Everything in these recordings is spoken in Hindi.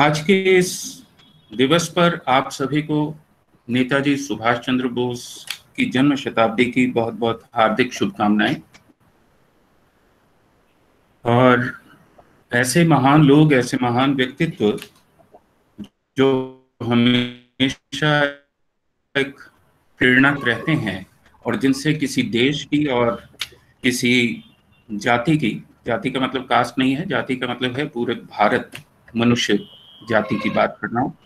आज के इस दिवस पर आप सभी को नेताजी सुभाष चंद्र बोस की जन्म शताब्दी की बहुत बहुत हार्दिक शुभकामनाएँ। और ऐसे महान लोग, ऐसे महान व्यक्तित्व जो हमेशा एक प्रेरणा रहते हैं और जिनसे किसी देश की और किसी जाति की, जाति का मतलब कास्ट नहीं है, जाति का मतलब है पूरे भारत, मनुष्य। जाति की बात कर रहा करना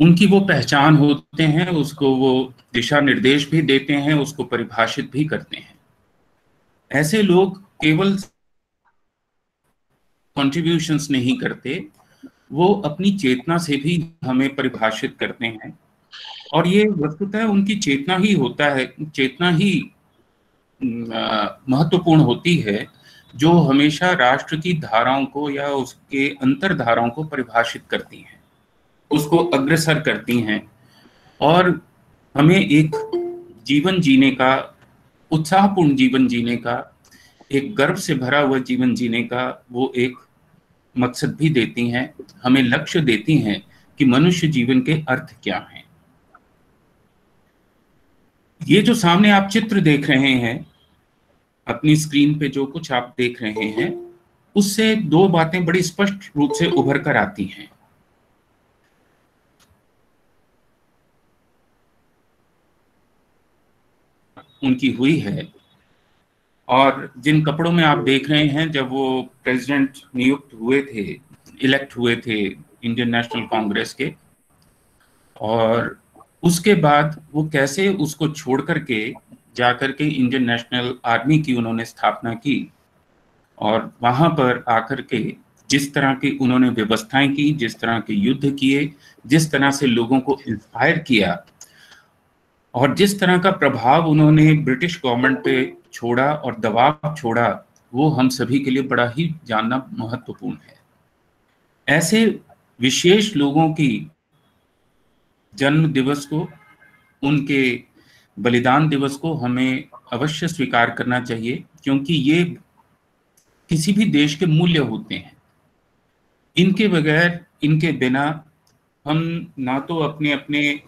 उनकी वो पहचान होते हैं, उसको वो दिशा निर्देश भी देते हैं, उसको परिभाषित भी करते हैं। ऐसे लोग केवल कॉन्ट्रीब्यूशंस नहीं करते, वो अपनी चेतना से भी हमें परिभाषित करते हैं। और ये वस्तुतः उनकी चेतना ही होता है, चेतना ही महत्वपूर्ण होती है। जो हमेशा राष्ट्र की धाराओं को या उसके अंतर धाराओं को परिभाषित करती हैं, उसको अग्रसर करती हैं और हमें एक जीवन जीने का, उत्साहपूर्ण जीवन जीने का, एक गर्व से भरा हुआ जीवन जीने का वो एक मकसद भी देती हैं, हमें लक्ष्य देती हैं कि मनुष्य जीवन के अर्थ क्या हैं। ये जो सामने आप चित्र देख रहे हैं अपनी स्क्रीन पे जो कुछ आप देख रहे हैं, उससे दो बातें बड़ी स्पष्ट रूप से उभर कर आती हैं। उनकी हुई है। और जिन कपड़ों में आप देख रहे हैं, जब वो प्रेसिडेंट नियुक्त हुए थे इलेक्ट हुए थे इंडियन नेशनल कांग्रेस के, और उसके बाद वो कैसे उसको छोड़ करके जाकर के इंडियन नेशनल आर्मी की उन्होंने स्थापना की और वहाँ पर आकर के जिस तरह की उन्होंने व्यवस्थाएँ की, जिस तरह के युद्ध किए, जिस तरह से लोगों को इंस्पायर किया और जिस तरह का प्रभाव उन्होंने ब्रिटिश गवर्नमेंट पे छोड़ा और दबाव छोड़ा, वो हम सभी के लिए बड़ा ही जानना महत्वपूर्ण है। ऐसे विशेष लोगों की जन्म दिवस को उनके बलिदान दिवस को हमें अवश्य स्वीकार करना चाहिए, क्योंकि ये किसी भी देश के मूल्य होते हैं। इनके बगैर, इनके बिना हम ना तो अपने अपने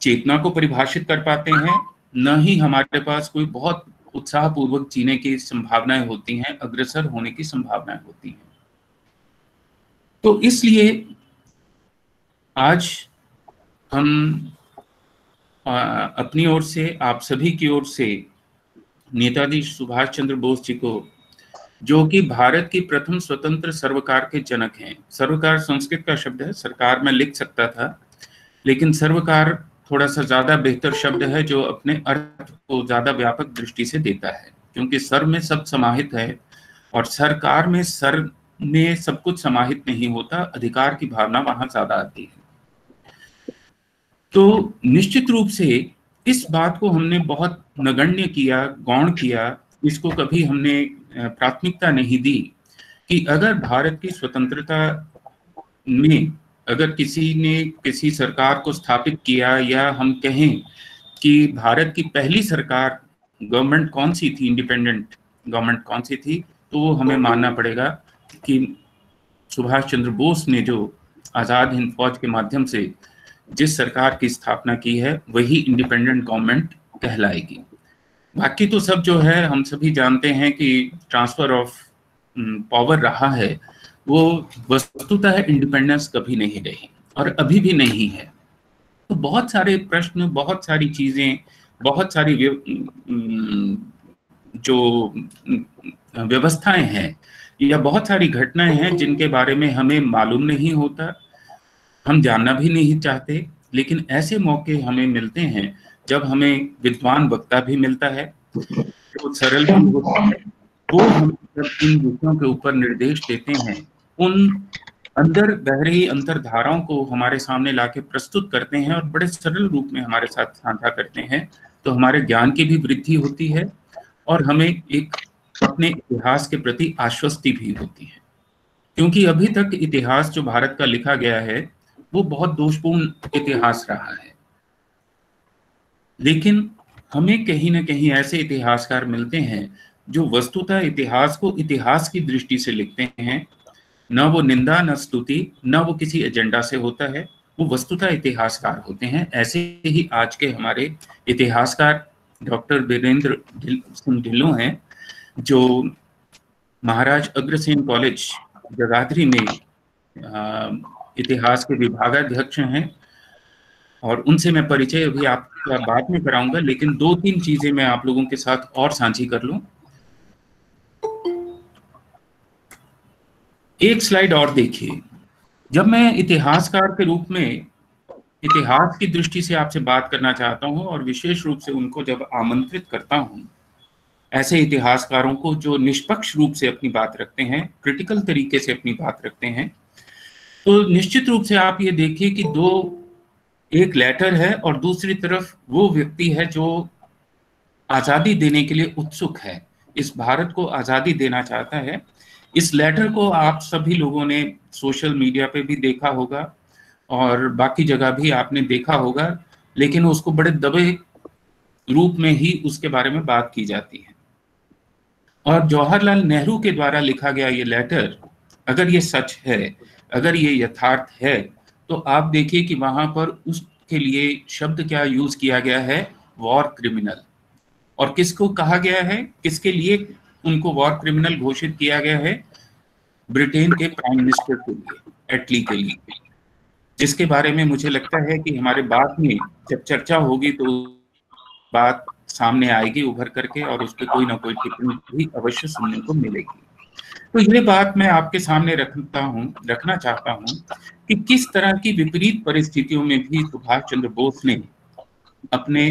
चेतना को परिभाषित कर पाते हैं, न ही हमारे पास कोई बहुत उत्साहपूर्वक जीने की संभावनाएँ होती हैं, अग्रसर होने की संभावनाएँ होती हैं। तो इसलिए आज हम अपनी ओर से, आप सभी की ओर से नेताजी सुभाष चंद्र बोस जी को, जो कि भारत की प्रथम स्वतंत्र सर्वकार के जनक हैं। सर्वकार संस्कृत का शब्द है, सरकार में लिख सकता था, लेकिन सर्वकार थोड़ा सा ज़्यादा बेहतर शब्द है, जो अपने अर्थ को ज़्यादा व्यापक दृष्टि से देता है, क्योंकि सर में सब समाहित है और सरकार में, सर में सब कुछ समाहित नहीं होता, अधिकार की भावना वहाँ ज़्यादा आती है। तो निश्चित रूप से इस बात को हमने बहुत नगण्य किया, गौण किया, इसको कभी हमने प्राथमिकता नहीं दी कि अगर भारत की स्वतंत्रता में अगर किसी ने किसी सरकार को स्थापित किया या हम कहें कि भारत की पहली सरकार गवर्नमेंट कौन सी थी, इंडिपेंडेंट गवर्नमेंट कौन सी थी तो वो हमें मानना पड़ेगा कि सुभाष चंद्र बोस ने जो आज़ाद हिंद फौज के माध्यम से जिस सरकार की स्थापना की है, वही इंडिपेंडेंट गवर्नमेंट कहलाएगी। बाकी तो सब जो है, हम सभी जानते हैं कि ट्रांसफ़र ऑफ़ पावर रहा है, वो वस्तुतः इंडिपेंडेंस कभी नहीं रही और अभी भी नहीं है। तो बहुत सारे प्रश्न, बहुत सारी चीज़ें, बहुत सारी जो व्यवस्थाएँ हैं, या बहुत सारी घटनाएँ हैं जिनके बारे में हमें मालूम नहीं होता हम जानना भी नहीं चाहते, लेकिन ऐसे मौके हमें मिलते हैं जब हमें विद्वान वक्ता भी मिलता है तो सरल भी होता है, वो हम जब इन विषयों के ऊपर निर्देश देते हैं, उन अंदर बह रही अंतरधाराओं को हमारे सामने लाके प्रस्तुत करते हैं और बड़े सरल रूप में हमारे साथ साझा करते हैं तो हमारे ज्ञान की भी वृद्धि होती है और हमें एक अपने इतिहास के प्रति आश्वस्ति भी होती है। क्योंकि अभी तक इतिहास जो भारत का लिखा गया है वो बहुत दोषपूर्ण इतिहास रहा है। लेकिन हमें कहीं ना कहीं ऐसे इतिहासकार मिलते हैं जो वस्तुतः इतिहास को इतिहास की दृष्टि से लिखते हैं। न वो निंदा, न स्तुति, न वो किसी एजेंडा से होता है, वो वस्तुतः इतिहासकार होते हैं। ऐसे ही आज के हमारे इतिहासकार डॉक्टर वीरेंद्र सिंह ढिल्लो हैं, जो महाराज अग्रसेन कॉलेज, जगाधरी में इतिहास के विभागाध्यक्ष हैं। और उनसे मैं परिचय अभी आपका बाद में कराऊँगा, लेकिन दो तीन चीज़ें मैं आप लोगों के साथ और साझी कर लूँ। एक स्लाइड और देखिए। जब मैं इतिहासकार के रूप में इतिहास की दृष्टि से आपसे बात करना चाहता हूँ और विशेष रूप से उनको जब आमंत्रित करता हूँ, ऐसे इतिहासकारों को जो निष्पक्ष रूप से अपनी बात रखते हैं क्रिटिकल तरीके से अपनी बात रखते हैं तो निश्चित रूप से आप ये देखिए कि दो, एक लेटर है और दूसरी तरफ़ वो व्यक्ति है जो आज़ादी देने के लिए उत्सुक है। इस भारत को आज़ादी देना चाहता है। इस लेटर को आप सभी लोगों ने सोशल मीडिया पे भी देखा होगा और बाकी जगह भी आपने देखा होगा, लेकिन उसको बड़े दबे रूप में ही उसके बारे में बात की जाती है। और जवाहरलाल नेहरू के द्वारा लिखा गया ये लेटर अगर ये सच है अगर ये यथार्थ है तो आप देखिए कि वहाँ पर उसके लिए शब्द क्या यूज़ किया गया है? वॉर क्रिमिनल और किसको कहा गया है? किसके लिए उनको वॉर क्रिमिनल घोषित किया गया है? ब्रिटेन के प्राइम मिनिस्टर के लिए एटली के लिए। जिसके बारे में मुझे लगता है कि हमारे बाद में जब चर्चा होगी तो बात सामने आएगी उभर करके और उस पर कोई ना कोई टिप्पणी भी अवश्य सुनने को मिलेगी। तो ये बात मैं आपके सामने रखता हूँ, रखना चाहता हूँ कि किस तरह की विपरीत परिस्थितियों में भी सुभाष चंद्र बोस ने अपने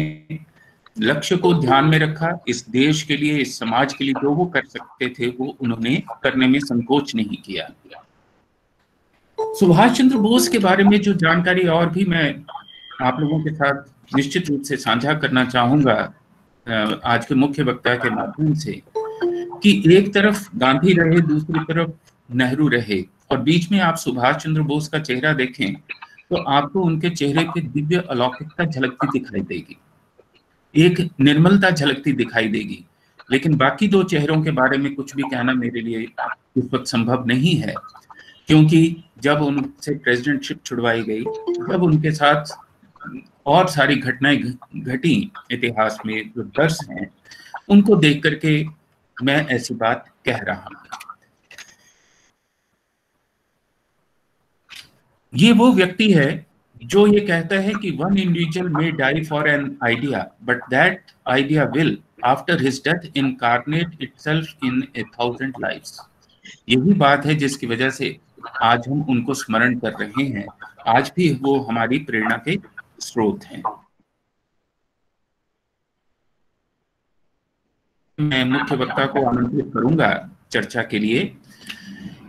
लक्ष्य को ध्यान में रखा, इस देश के लिए, इस समाज के लिए जो वो कर सकते थे, वो उन्होंने करने में संकोच नहीं किया। सुभाष चंद्र बोस के बारे में जो जानकारी और भी मैं आप लोगों के साथ निश्चित रूप से साझा करना चाहूँगा आज के मुख्य वक्ता के माध्यम से। कि एक तरफ़ गांधी रहे, दूसरी तरफ़ नेहरू रहे, और बीच में आप सुभाष चंद्र बोस का चेहरा देखें तो आपको उनके चेहरे पे दिव्य अलौकिकता झलकती दिखाई देगी। एक निर्मलता झलकती दिखाई देगी। लेकिन बाकी दो चेहरों के बारे में कुछ भी कहना मेरे लिए इस वक्त संभव नहीं है, क्योंकि जब उनसे प्रेसिडेंटशिप छुड़वाई गई, जब उनके साथ और सारी घटनाएँ घटी इतिहास में जो दर्श हैं, उनको देख करके मैं ऐसी बात कह रहा हूँ। ये वो व्यक्ति है जो ये कहता है कि one individual may die for an idea but that idea will after his death incarnate itself in a thousand lives यही बात है जिसकी वजह से आज हम उनको स्मरण कर रहे हैं। आज भी वो हमारी प्रेरणा के स्रोत हैं। मैं मुख्य वक्ता को आमंत्रित करूँगा चर्चा के लिए।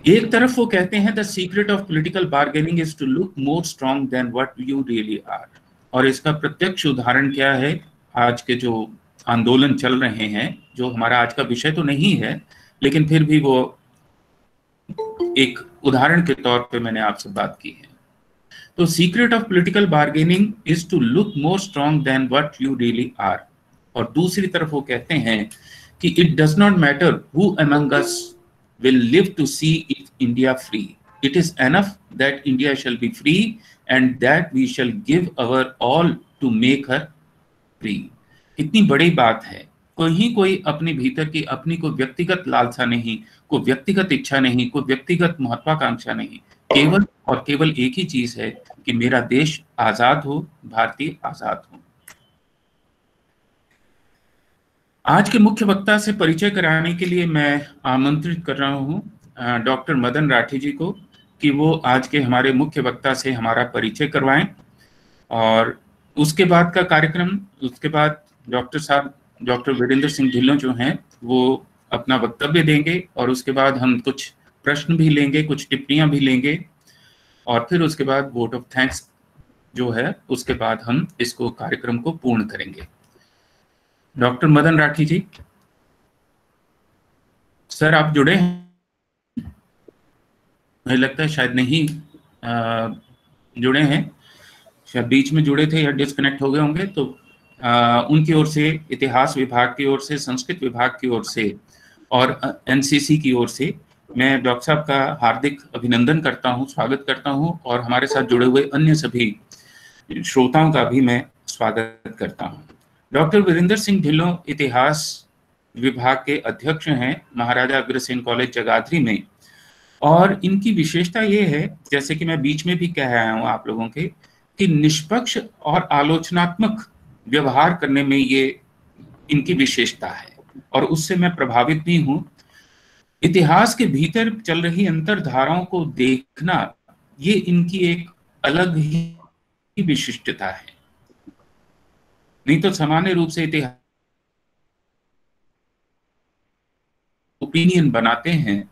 एक तरफ़ वो कहते हैं the secret of political bargaining is to look more strong than what you really are और इसका प्रत्यक्ष उदाहरण क्या है? आज के जो आंदोलन चल रहे हैं, जो हमारा आज का विषय तो नहीं है, लेकिन फिर भी वो एक उदाहरण के तौर पे मैंने आपसे बात की है। तो secret of political bargaining is to look more strong than what you really are और दूसरी तरफ़ वो कहते हैं कि it does not matter who among us will live to see if India free it is enough that India shall be free and that we shall give our all to make her free इतनी बड़ी बात है। कहीं कोई अपने भीतर की अपनी कोई व्यक्तिगत लालसा नहीं, कोई व्यक्तिगत इच्छा नहीं, कोई व्यक्तिगत महत्वाकांक्षा नहीं। केवल और केवल एक ही चीज़ है कि मेरा देश आज़ाद हो, भारतीय आज़ाद हो। आज के मुख्य वक्ता से परिचय कराने के लिए मैं आमंत्रित कर रहा हूँ डॉक्टर मदन राठी जी को कि वो आज के हमारे मुख्य वक्ता से हमारा परिचय करवाएँ। और उसके बाद का कार्यक्रम, उसके बाद डॉक्टर साहब, डॉक्टर वीरेंद्र सिंह ढिल्लो जो हैं, वो अपना वक्तव्य देंगे और उसके बाद हम कुछ प्रश्न भी लेंगे, कुछ टिप्पणियाँ भी लेंगे और फिर उसके बाद वोट ऑफ़ थैंक्स जो है, उसके बाद हम इसको कार्यक्रम को पूर्ण करेंगे। डॉक्टर मदन राठी जी। सर आप जुड़े हैं? मुझे लगता है शायद नहीं आ, जुड़े हैं। शायद बीच में जुड़े थे या डिस्कनेक्ट हो गए होंगे तो आ, उनकी ओर से इतिहास विभाग की ओर से संस्कृत विभाग की ओर से और एनसीसी की ओर से मैं डॉक्टर साहब का हार्दिक अभिनंदन करता हूँ स्वागत करता हूँ और हमारे साथ जुड़े हुए अन्य सभी श्रोताओं का भी मैं स्वागत करता हूँ। डॉक्टर वीरेंद्र सिंह ढिल्लों इतिहास विभाग के अध्यक्ष हैं, महाराजा अग्रसेन कॉलेज जगाधरी में। और इनकी विशेषता ये है, जैसे कि मैं बीच में भी कह आया हूँ आप लोगों के, कि निष्पक्ष और आलोचनात्मक व्यवहार करने में ये इनकी विशेषता है। और उससे मैं प्रभावित भी हूँ। इतिहास के भीतर चल रही अंतरधाराओं को देखना, ये इनकी एक अलग ही विशिष्टता है। नहीं तो सामान्य रूप से इतिहास ओपिनियन बनाते हैं,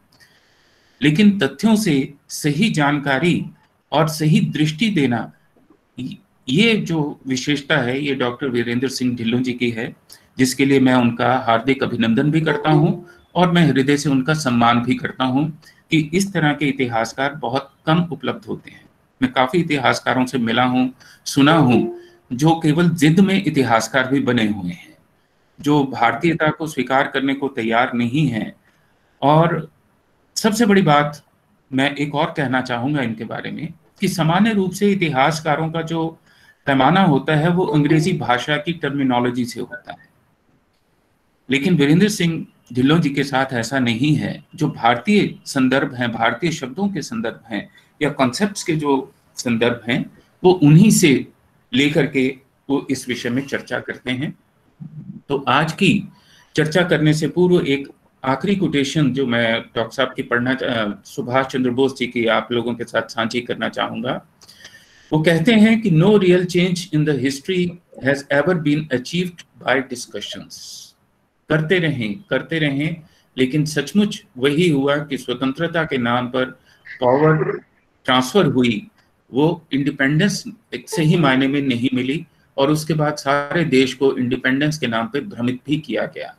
लेकिन तथ्यों से सही जानकारी और सही दृष्टि देना, ये जो विशेषता है, ये डॉक्टर वीरेंद्र सिंह ढिल्लों जी की है, जिसके लिए मैं उनका हार्दिक अभिनंदन भी करता हूँ और मैं हृदय से उनका सम्मान भी करता हूँ कि इस तरह के इतिहासकार बहुत कम उपलब्ध होते हैं। मैं काफ़ी इतिहासकारों से मिला हूँ, सुना हूँ जो केवल जिद में इतिहासकार भी बने हुए हैं, जो भारतीयता को स्वीकार करने को तैयार नहीं है। और सबसे बड़ी बात मैं एक और कहना चाहूँगा इनके बारे में, कि सामान्य रूप से इतिहासकारों का जो पैमाना होता है, वो अंग्रेज़ी भाषा की टर्मिनोलॉजी से होता है। लेकिन वीरेंद्र सिंह ढिल्लों जी के साथ ऐसा नहीं है। जो भारतीय संदर्भ हैं, भारतीय शब्दों के संदर्भ हैं, या कॉन्सेप्ट्स के जो संदर्भ हैं, वो उन्हीं से लेकर के वो इस विषय में चर्चा करते हैं। तो आज की चर्चा करने से पूर्व एक आखिरी कोटेशन जो मैं डॉक्टर साहब की पढ़ना सुभाष चंद्र बोस जी की आप लोगों के साथ साझी करना चाहूँगा। वो कहते हैं कि no real change in the history has ever been achieved by discussions करते रहें करते रहें, लेकिन सचमुच वही हुआ कि स्वतंत्रता के नाम पर पावर ट्रांसफ़र हुई वो इंडिपेंडेंस एक सही मायने में नहीं मिली और उसके बाद सारे देश को इंडिपेंडेंस के नाम पर भ्रमित भी किया गया।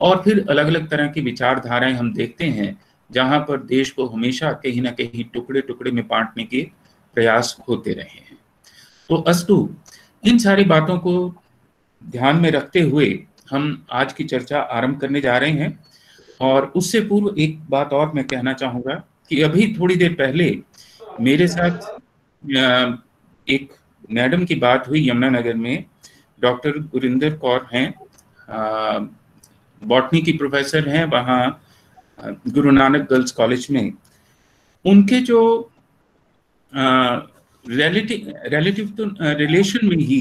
और फिर अलग अलग तरह की विचारधाराएँ हम देखते हैं, जहाँ पर देश को हमेशा कहीं ना कहीं टुकड़े टुकड़े में बांटने के प्रयास होते रहे हैं। तो अस्तु, इन सारी बातों को ध्यान में रखते हुए हम आज की चर्चा आरंभ करने जा रहे हैं। और उससे पूर्व एक बात और मैं कहना चाहूँगा कि अभी थोड़ी देर पहले मेरे साथ एक मैडम की बात हुई यमुनानगर में। डॉक्टर गुरिंदर कौर हैं। बॉटनी की प्रोफेसर हैं वहाँ गुरु नानक गर्ल्स कॉलेज में। उनके जो रिलेटिव रिलेटिव तो रिलेशन में ही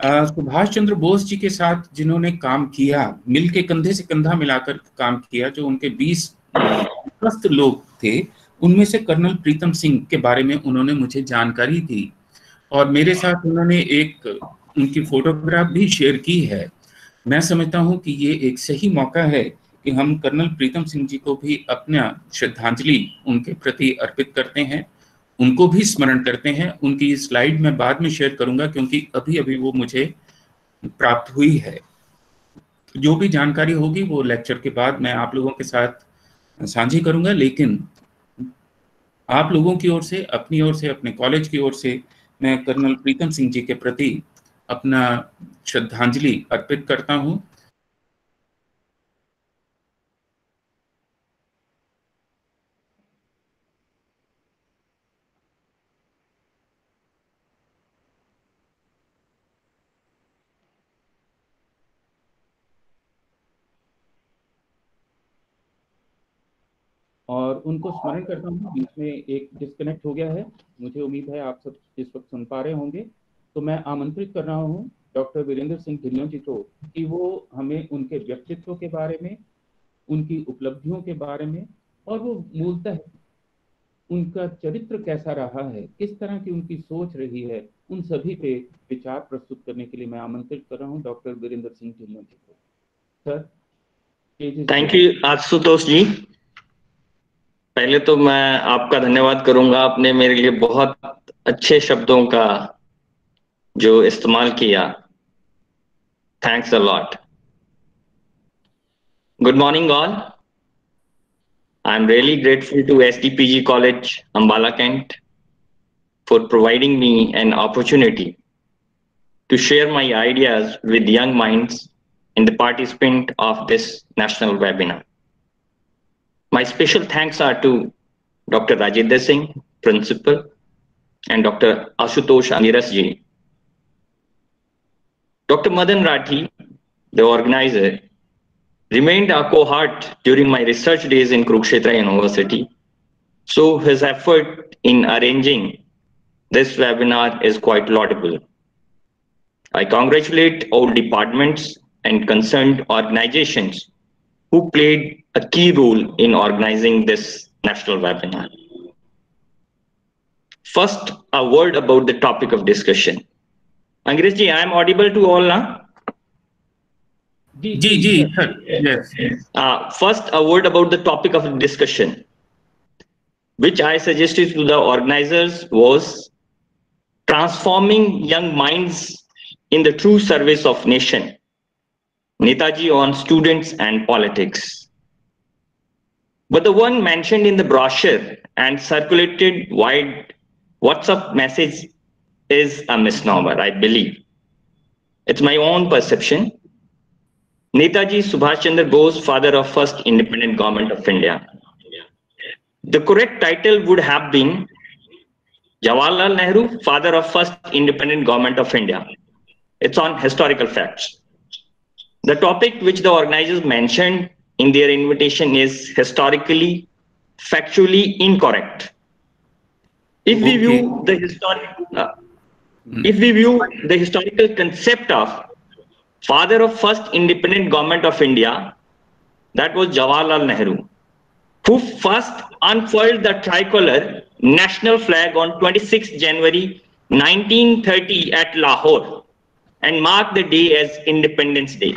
सुभाष चंद्र बोस जी के साथ जिन्होंने काम किया, मिल के कंधे से कंधा मिलाकर काम किया, जो उनके बीस लोग थे उनमें से कर्नल प्रीतम सिंह के बारे में उन्होंने मुझे जानकारी दी और मेरे साथ उन्होंने एक, उनकी फोटोग्राफ भी शेयर की है। मैं समझता हूँ कि ये एक सही मौका है कि हम कर्नल प्रीतम सिंह जी को भी अपना श्रद्धांजलि उनके प्रति अर्पित करते हैं, उनको भी स्मरण करते हैं। उनकी स्लाइड मैं बाद में शेयर करूँगा क्योंकि अभी अभी वो मुझे प्राप्त हुई है। जो भी जानकारी होगी वो लेक्चर के बाद मैं आप लोगों के साथ साझी करूँगा, लेकिन आप लोगों की ओर से, अपनी ओर से, अपने कॉलेज की ओर से मैं कर्नल प्रीतम सिंह जी के प्रति अपना श्रद्धांजलि अर्पित करता हूँ और उनको स्मरण करता हूँ, बीच में एक डिस्कनेक्ट हो गया है। मुझे उम्मीद है आप सब इस वक्त सुन पा रहे होंगे। तो मैं आमंत्रित कर रहा हूँ डॉक्टर वीरेंद्र सिंह ढिल्लों जी को कि वो हमें उनके व्यक्तित्व के बारे में, उनकी उपलब्धियों के बारे में और वो मूलतः उनका चरित्र कैसा रहा है, किस तरह की उनकी सोच रही है, उन सभी पे विचार प्रस्तुत करने के लिए मैं आमंत्रित कर रहा हूँ डॉक्टर वीरेंद्र सिंह ढिल्लों जी को। Sir thank you Ashutosh ji. पहले तो मैं आपका धन्यवाद करूँगा। आपने मेरे लिए बहुत अच्छे शब्दों का जो इस्तेमाल किया। Thanks a lot good morning all I am really grateful to S D P G college Ambala cantt for providing me an opportunity to share my ideas with young minds in the participant of this national webinar. My special thanks are to Dr. Rajendra Singh, Principal, and Dr. Ashutosh Anirasji. Dr. Madan Rathi, the organizer, remained a cohort during my research days in Kurukshetra University. So his effort in arranging this webinar is quite laudable. I congratulate all departments and concerned organizations who played a key role in organizing this national webinar. First, a word about the topic of discussion. Angreji, I am audible to all now? Ji, ji, yes. Uh, first, a word about the topic of discussion, which I suggested to the organizers was transforming young minds in the true service of nation. Netaji on students and politics. But the one mentioned in the brochure and circulated wide WhatsApp message is a misnomer, I believe. It's my own perception. Netaji Subhash Chandra Bose, father of first independent government of India. The correct title would have been Jawaharlal Nehru, father of first independent government of India. It's on historical facts. The topic which the organizers mentioned in their invitation is historically, factually incorrect. If we view the historic, uh, mm. if we view the historical concept of father of first independent government of India, that was Jawaharlal Nehru, who first unfurled the tricolor national flag on 26 January 1930 at Lahore and marked the day as Independence Day.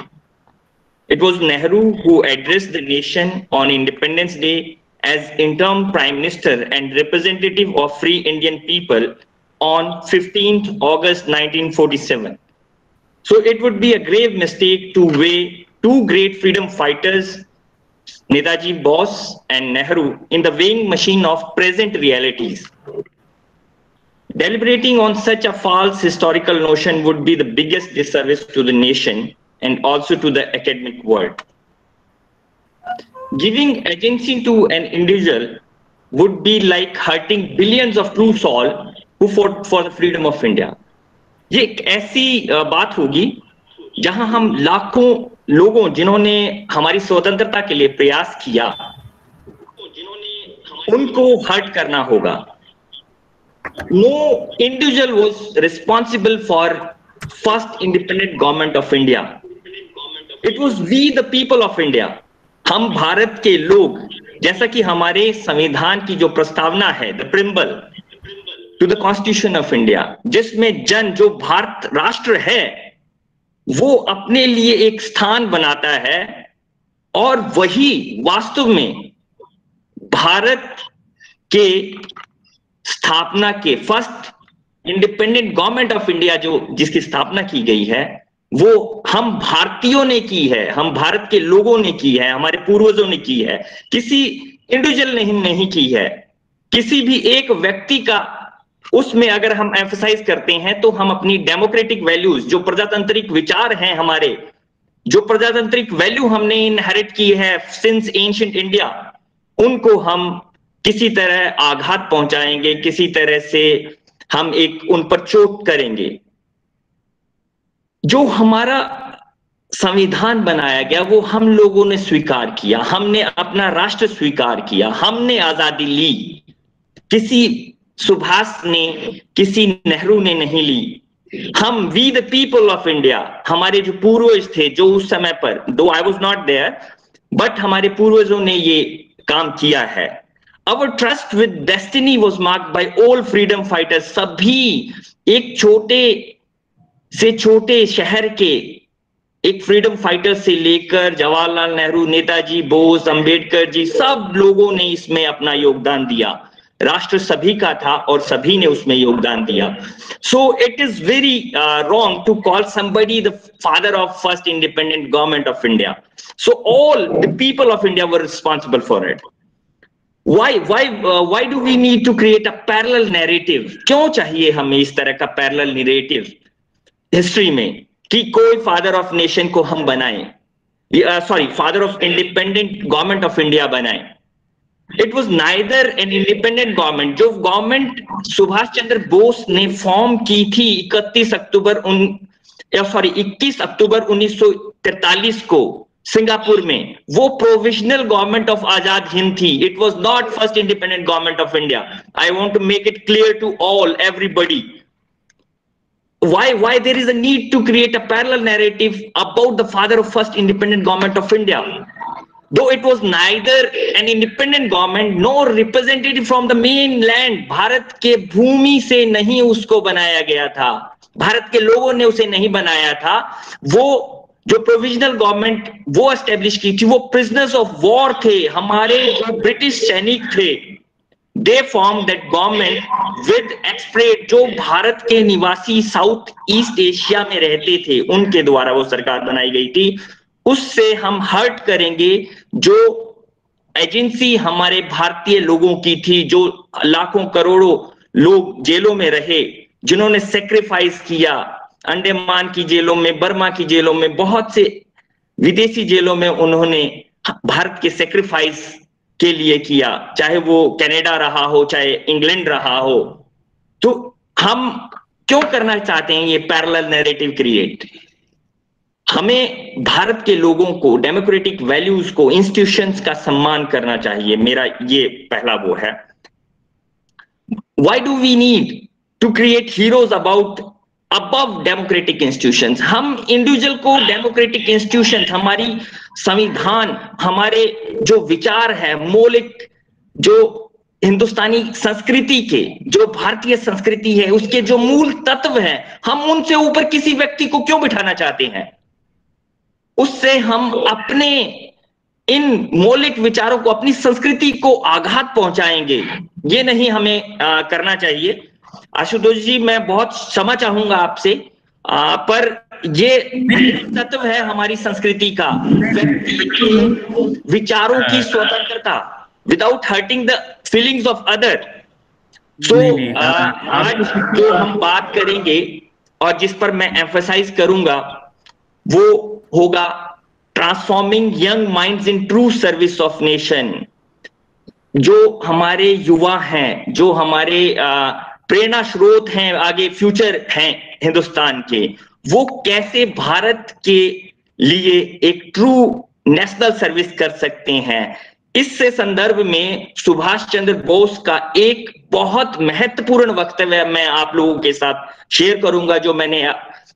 It was Nehru who addressed the nation on Independence Day as interim prime minister and representative of free Indian people on 15th August 1947. So it would be a grave mistake to weigh two great freedom fighters, Netaji Bose and Nehru, in the weighing machine of present realities. Deliberating on such a false historical notion would be the biggest disservice to the nation and also to the academic world. Giving agency to an individual would be like hurting billions of true soul who fought for the freedom of India. ये एक ऐसी बात होगी जहाँ हम लाखों लोगों जिन्होंने हमारी स्वतंत्रता के लिए प्रयास किया उनको हर्ट करना होगा no individual was responsible for first independent government of India it was we the people of India हम भारत के लोग, जैसा कि हमारे संविधान की जो प्रस्तावना है the preamble to the constitution of India जिसमें जन, जो भारत राष्ट्र है, वो अपने लिए एक स्थान बनाता है, और वही वास्तव में भारत के स्थापना के first independent government of India जो जिसकी स्थापना की गई है वो हम भारतीयों ने की है, हम भारत के लोगों ने की है, हमारे पूर्वजों ने की है। किसी इंडिविजुअल ने नहीं की है। किसी भी एक व्यक्ति का उसमें अगर हम एम्फोसाइज करते हैं तो हम अपनी डेमोक्रेटिक वैल्यूज़ जो प्रजातांत्रिक विचार हैं हमारे, जो प्रजातांत्रिक वैल्यू हमने इनहेरिट की है सिंस एंशियंट इंडिया उनको हम किसी तरह आघात पहुंचाएँगे, किसी तरह से हम एक उन पर चोट करेंगे। जो हमारा संविधान बनाया गया, वो हम लोगों ने स्वीकार किया, हमने अपना राष्ट्र स्वीकार किया, हमने आज़ादी ली। किसी सुभाष ने, किसी नेहरू ने नहीं ली। हम we the people of India हमारे जो पूर्वज थे, जो उस समय पर though I was not there but हमारे पूर्वजों ने ये काम किया है। Our trust with destiny was mark by all freedom fighters सभी एक छोटे से छोटे शहर के एक फ्रीडम फाइटर से लेकर जवाहरलाल नेहरू नेताजी बोस अंबेडकर जी सब लोगों ने इसमें अपना योगदान दिया। राष्ट्र सभी का था और सभी ने उसमें योगदान दिया। So it is very wrong to call somebody the father of first independent government of India so all the people of India were responsible for it why why uh, why do we need to create a parallel narrative? क्यों चाहिए हमें इस तरह का parallel narrative? हिस्ट्री में कि कोई फादर ऑफ़ नेशन को हम बनाए। Sorry father of independent government of India बनाए। It was neither an independent government जो गवर्नमेंट सुभाष चंद्र बोस ने फॉर्म की थी 31 अक्टूबर उन सॉरी 21 अक्टूबर 1943 को सिंगापुर में। वो provisional government of Azad Hind थी। It was not first independent government of India I want to make it clear to all everybody why why there is a need to create a parallel narrative about the father of first independent government of india though it was neither an independent government nor representative from the mainland Bharat के भूमि से नहीं उसको बनाया गया था भारत के लोगों ने उसे नहीं बनाया था वो जो प्रोविजनल गवर्नमेंट वो एस्टेब्लिश की थी वो प्रिजनर्स ऑफ़ वॉर थे हमारे जो ब्रिटिश सैनिक थे they form that government with expert जो भारत के निवासी साउथ ईस्ट एशिया में रहते थे, उनके द्वारा वो सरकार बनाई गई थी। उससे हम हर्ट करेंगे जो एजेंसी हमारे भारतीय लोगों की थी, जो लाखों करोड़ों लोग जेलों में रहे, जिन्होंने सेक्रीफाइस किया। अंडमान की जेलों में, बर्मा की जेलों में, बहुत से विदेशी जेलों में उन्होंने भारत के सेक्रीफाइस के लिए किया, चाहे वो कनाडा रहा हो, चाहे इंग्लैंड रहा हो। तो हम क्यों करना चाहते हैं ये पैरेलल नैरेटिव क्रिएट हमें भारत के लोगों को डेमोक्रेटिक वैल्यूज़ को इंस्टीट्यूशंस का सम्मान करना चाहिए। मेरा ये पहला वो है। Why do we need to create heroes about above democratic institutions हम इंडिविजुअल को डेमोक्रेटिक इंस्टीट्यूशन हमारी संविधान हमारे जो विचार है मौलिक जो हिंदुस्तानी संस्कृति के जो भारतीय संस्कृति है उसके जो मूल तत्व हैं हम उनसे ऊपर किसी व्यक्ति को क्यों बिठाना चाहते हैं? उससे हम अपने इन मौलिक विचारों को अपनी संस्कृति को आघात पहुंचाएँगे। ये नहीं हमें आ, करना चाहिए। आशुतोष जी मैं बहुत क्षमा चाहूँगा आपसे। पर ये तत्व है हमारी संस्कृति का व्यक्ति के विचारों की स्वतंत्रता without hurting the feelings of other so आज जो हम बात करेंगे और जिस पर मैं एम्फोसाइज करूँगा वो होगा transforming young minds in true service of nation जो हमारे युवा हैं जो हमारे प्रेरणा स्रोत हैं, आगे फ्यूचर हैं हिंदुस्तान के। वो कैसे भारत के लिए एक ट्रू नेशनल सर्विस कर सकते हैं? इससे संदर्भ में सुभाष चंद्र बोस का एक बहुत महत्वपूर्ण वक्तव्य मैं आप लोगों के साथ शेयर करूँगा, जो मैंने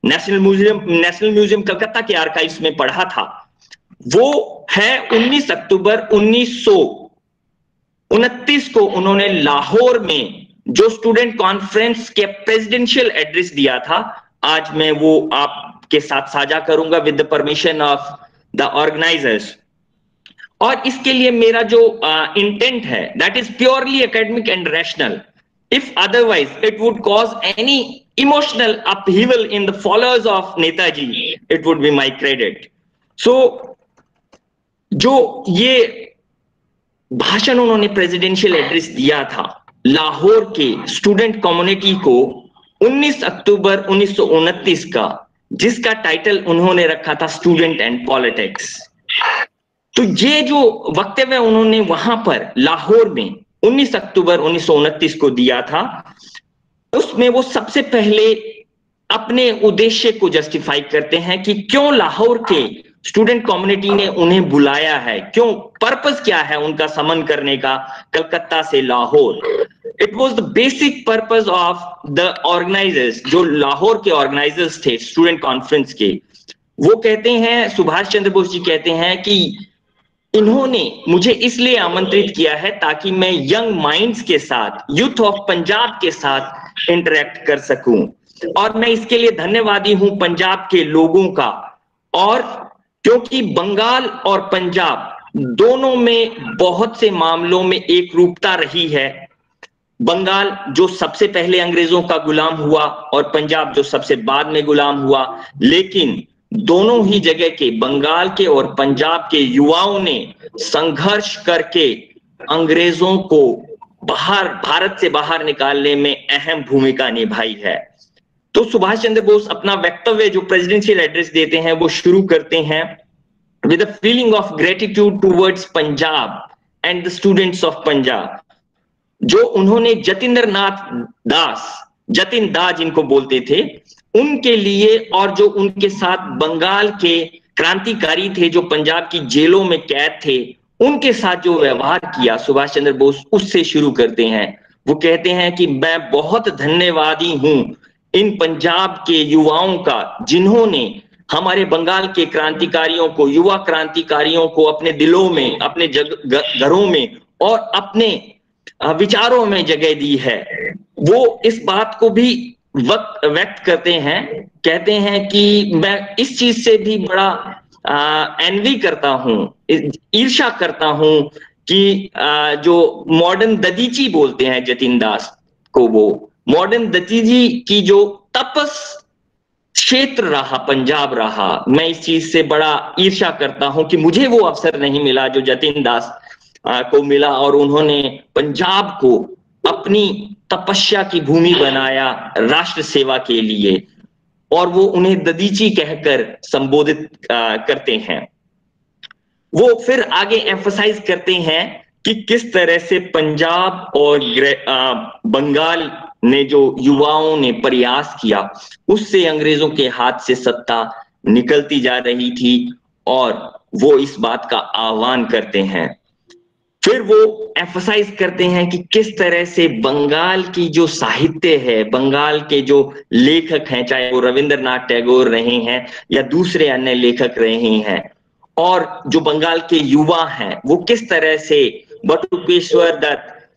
national museum national museum Calcutta के आर्काइव्स में पढ़ा था। वो है 19 अक्टूबर उन्नीस को उन्होंने लाहौर में जो स्टूडेंट कॉन्फ्रेंस के प्रेसिडेंशियल एड्रेस दिया था, आज मैं वो आपके साथ साझा करूँगा with the permission of the organisers और इसके लिए मेरा जो इंटेंट है that is purely academic and rational if otherwise it would cause any emotional upheaval in the followers of Netaji it would be my credit so जो ये भाषण उन्होंने प्रेसिडेंशियल एड्रेस दिया था लाहौर के स्टूडेंट कम्युनिटी को 19 अक्टूबर उन्नीस सौ उनतीस का, जिसका टाइटल उन्होंने रखा था स्टूडेंट एंड पॉलिटिक्स तो ये जो वक्तव्य उन्होंने वहाँ पर लाहौर में 19 अक्टूबर उन्नीस सौ उनतीस को दिया था, उसमें वो सबसे पहले अपने उद्देश्य को जस्टिफाई करते हैं कि क्यों लाहौर के स्टूडेंट कम्युनिटी ने उन्हें बुलाया है, क्यों पर्पस क्या है उनका समन करने का, कलकत्ता से Lahore. It was the basic purpose of the organisers जो लाहौर के ऑर्गेनाइजर्स थे स्टूडेंट कॉन्फ्रेंस के। वो कहते हैं, सुभाष चंद्र बोस जी कहते हैं कि इन्होंने मुझे इसलिए आमंत्रित किया है ताकि मैं यंग माइंड्स के साथ यूथ ऑफ़ पंजाब के साथ इंटरेक्ट कर सकूँ। और मैं इसके लिए धन्यवादी हूँ पंजाब के लोगों का। और क्योंकि बंगाल और पंजाब दोनों में बहुत से मामलों में एक रूपता रही है बंगाल जो सबसे पहले अंग्रेज़ों का गुलाम हुआ और पंजाब जो सबसे बाद में गुलाम हुआ, लेकिन दोनों ही जगह के बंगाल के और पंजाब के युवाओं ने संघर्ष करके अंग्रेज़ों को बाहर, भारत से बाहर निकालने में अहम भूमिका निभाई है। तो सुभाष चंद्र बोस अपना वक्तव्य जो प्रेसिडेंशियल एड्रेस देते हैं, वो शुरू करते हैं with feeling of gratitude towards Punjab and the students of Punjab जो उन्होंने जतिंद्र नाथ दास जतिन दास जिनको बोलते थे, उनके लिए और जो उनके साथ बंगाल के क्रांतिकारी थे, जो पंजाब की जेलों में कैद थे, उनके साथ जो व्यवहार किया सुभाष चंद्र बोस, उससे शुरू करते हैं। वो कहते हैं कि मैं बहुत धन्यवादी हूँ इन पंजाब के युवाओं का, जिन्होंने हमारे बंगाल के क्रांतिकारियों को, युवा क्रांतिकारियों को अपने दिलों में, अपने घरों में और अपने विचारों में जगह दी है। वो इस बात को भी वक्त व्यक्त करते हैं कहते हैं कि मैं इस चीज़ से भी बड़ा एनवी करता हूँ ईर्षा करता हूँ कि आ, जो मॉडर्न ददीची बोलते हैं जतिन दास को वो मॉडर्न ददीजी की जो तपस क्षेत्र रहा पंजाब रहा मैं इस चीज़ से बड़ा ईर्षा करता हूँ कि मुझे वो अवसर नहीं मिला जो जतिन दास को मिला और उन्होंने पंजाब को अपनी तपस्या की भूमि बनाया राष्ट्र सेवा के लिए और वो उन्हें ददीची कहकर संबोधित करते हैं। वो फिर आगे एम्फोसाइज करते हैं कि किस तरह से पंजाब और बंगाल ने जो युवाओं ने प्रयास किया, उससे अंग्रेज़ों के हाथ से सत्ता निकलती जा रही थी और वो इस बात का आह्वान करते हैं। फिर वो एम्फोसाइज करते हैं कि किस तरह से बंगाल की जो साहित्य है, बंगाल के जो लेखक हैं, चाहे वो रविंद्रनाथ टैगोर रहे हैं या दूसरे अन्य लेखक रहे हैं, और जो बंगाल के युवा हैं, वो किस तरह से बटुकेश्वर दत्त,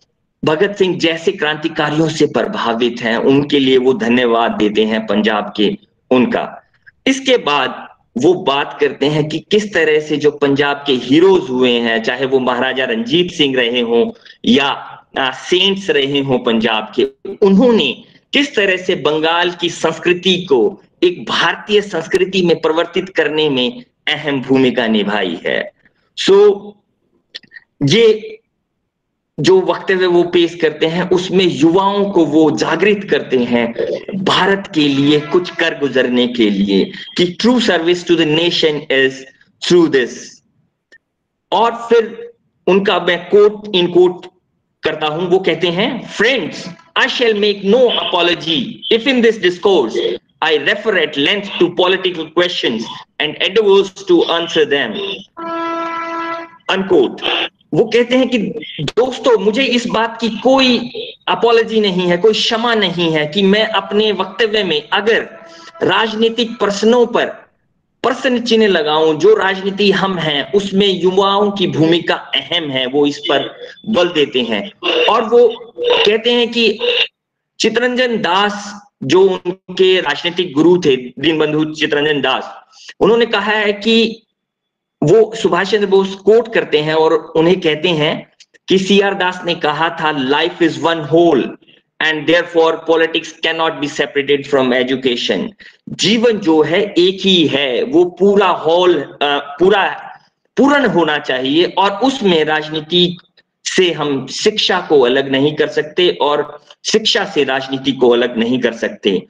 भगत सिंह जैसे क्रांतिकारियों से प्रभावित हैं, उनके लिए वो धन्यवाद देते हैं पंजाब के उनका। इसके बाद वो बात करते हैं कि किस तरह से जो पंजाब के हीरोज हुए हैं चाहे वो महाराजा रंजीत सिंह रहे हों या सेंट्स रहे हों पंजाब के उन्होंने किस तरह से बंगाल की संस्कृति को एक भारतीय संस्कृति में परिवर्तित करने में अहम भूमिका निभाई है। सो so, ये जो वक्तव्य वो पेश करते हैं, उसमें युवाओं को वो जागृत करते हैं भारत के लिए, कुछ कर गुजरने के लिए, कि true service to the nation is through this और फिर उनका मैं कोट इन कोट करता हूँ, वो कहते हैं friends I shall make no apology if in this discourse I refer at length to political questions and endeavors to answer them. Unquote. वो कहते हैं कि, दोस्तों, मुझे इस बात की कोई अपॉलोजी नहीं है, कोई क्षमा नहीं है कि मैं अपने वक्तव्य में अगर राजनीतिक प्रश्नों पर प्रश्न चिन्ह लगाऊँ, जो राजनीति हम हैं, उसमें युवाओं की भूमिका अहम है, वो इस पर बल देते हैं। और वो कहते हैं कि चित्रंजन दास, जो उनके राजनीतिक गुरु थे, दीनबंधु चित्रंजन दास, उन्होंने कहा है कि वो सुभाष चंद्र बोस कोट करते हैं और उन्हें कहते हैं कि सी आर दास ने कहा था life is one whole and therefore politics can not be separated from education जीवन जो है, एक ही है। वो पूरा हॉल पूरा, पूर्ण होना चाहिए और उसमें राजनीति से हम शिक्षा को अलग नहीं कर सकते और शिक्षा से राजनीति को अलग नहीं कर सकते।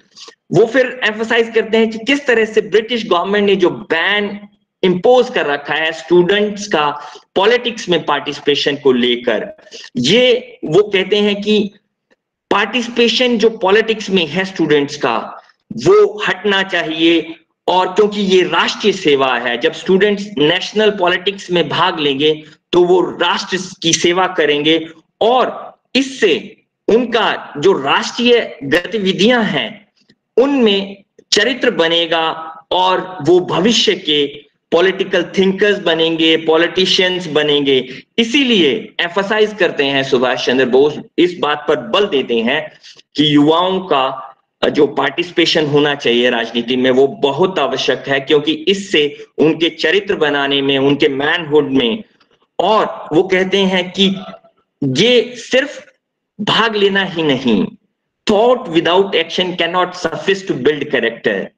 वो फिर एम्फोसाइज करते हैं कि किस तरह से ब्रिटिश गवर्नमेंट ने जो बैन इंपोज कर रखा है स्टूडेंट्स का पॉलिटिक्स में पार्टिसिपेशन को लेकर। ये वो कहते हैं कि पार्टिसिपेशन जो पॉलिटिक्स में है स्टूडेंट्स का, वो हटना चाहिए और क्योंकि ये राष्ट्रीय सेवा है, जब स्टूडेंट्स नेशनल पॉलिटिक्स में भाग लेंगे तो वो राष्ट्र की सेवा करेंगे और इससे उनका जो राष्ट्रीय गतिविधियाँ हैं, उनमें चरित्र बनेगा और वो भविष्य के पॉलिटिकल थिंकर्स बनेंगे पॉलिटिशियंस बनेंगे। इसीलिए एफसाइज करते हैं सुभाष चंद्र बोस, इस बात पर बल देते हैं कि युवाओं का जो पार्टिसिपेशन होना चाहिए राजनीति में, वो बहुत आवश्यक है, क्योंकि इससे उनके चरित्र बनाने में, उनके मैनहुड में, और वो कहते हैं कि ये सिर्फ़ भाग लेना ही नहीं thought without action can not suffice to build character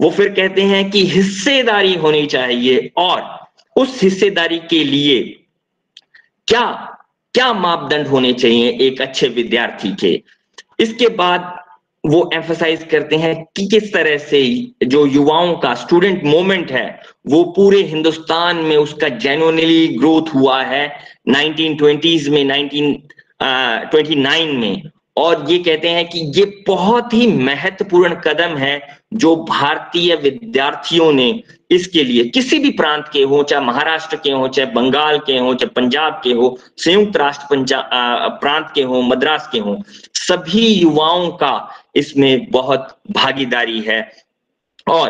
वो फिर कहते हैं कि हिस्सेदारी होनी चाहिए और उस हिस्सेदारी के लिए क्या क्या मापदंड होने चाहिए एक अच्छे विद्यार्थी के? इसके बाद वो एम्फोसाइज करते हैं कि किस तरह से जो युवाओं का स्टूडेंट मोमेंट है वो पूरे हिंदुस्तान में उसका जेन्युइनली ग्रोथ हुआ है। 1920s में 1929 uh, में। और ये कहते हैं कि ये बहुत ही महत्वपूर्ण कदम है जो भारतीय विद्यार्थियों ने इसके लिए, किसी भी प्रांत के हो, चाहे महाराष्ट्र के हो, चाहे बंगाल के हो, चाहे पंजाब के हो, संयुक्त राष्ट्र प्रांत के हो, मद्रास के हो, सभी युवाओं का इसमें बहुत भागीदारी है। और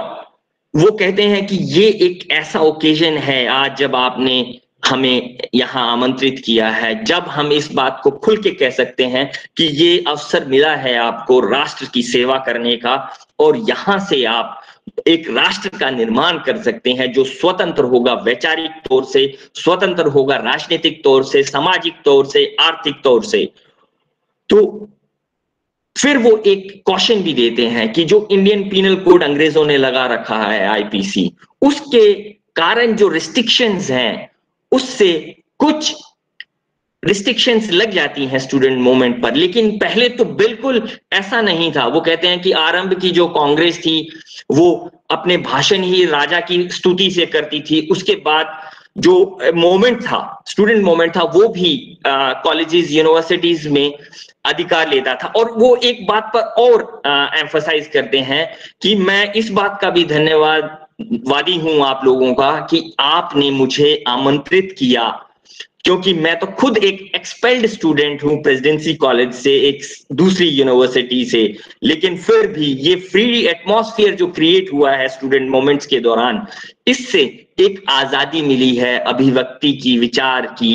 वो कहते हैं कि ये एक ऐसा ओकेजन है, आज जब आपने हमें यहाँ आमंत्रित किया है। जब हम इस बात को खुल के कह सकते हैं कि ये अवसर मिला है आपको राष्ट्र की सेवा करने का, और यहाँ से आप एक राष्ट्र का निर्माण कर सकते हैं जो स्वतंत्र होगा वैचारिक तौर से, स्वतंत्र होगा राजनीतिक तौर से, सामाजिक तौर से, आर्थिक तौर से। तो फिर वो एक क्वेश्चन भी देते हैं कि जो इंडियन पीनल कोड अंग्रेज़ों ने लगा रखा है आईपीसी उसके कारण जो रिस्ट्रिक्शंस हैं उससे कुछ रिस्ट्रिक्शंस लग जाती हैं स्टूडेंट मूवमेंट पर। लेकिन पहले तो बिल्कुल ऐसा नहीं था। वो कहते हैं कि आरंभ की जो कांग्रेस थी, वो अपने भाषण ही राजा की स्तुति से करती थी। उसके बाद जो मोमेंट था स्टूडेंट मोमेंट था, वो भी कॉलेजेस यूनिवर्सिटीज में अधिकार लेता था। और वो एक बात पर और एम्फोसाइज करते हैं कि मैं इस बात का भी धन्यवाद वादी हूँ आप लोगों का कि आपने मुझे आमंत्रित किया, क्योंकि मैं तो खुद एक एक्सपेल्ड स्टूडेंट हूँ प्रेसिडेंसी कॉलेज से, एक दूसरी यूनिवर्सिटी से। लेकिन फिर भी ये फ्री एटमॉस्फेयर जो क्रिएट हुआ है स्टूडेंट मोमेंट्स के दौरान, इससे एक आज़ादी मिली है अभिव्यक्ति की, विचार की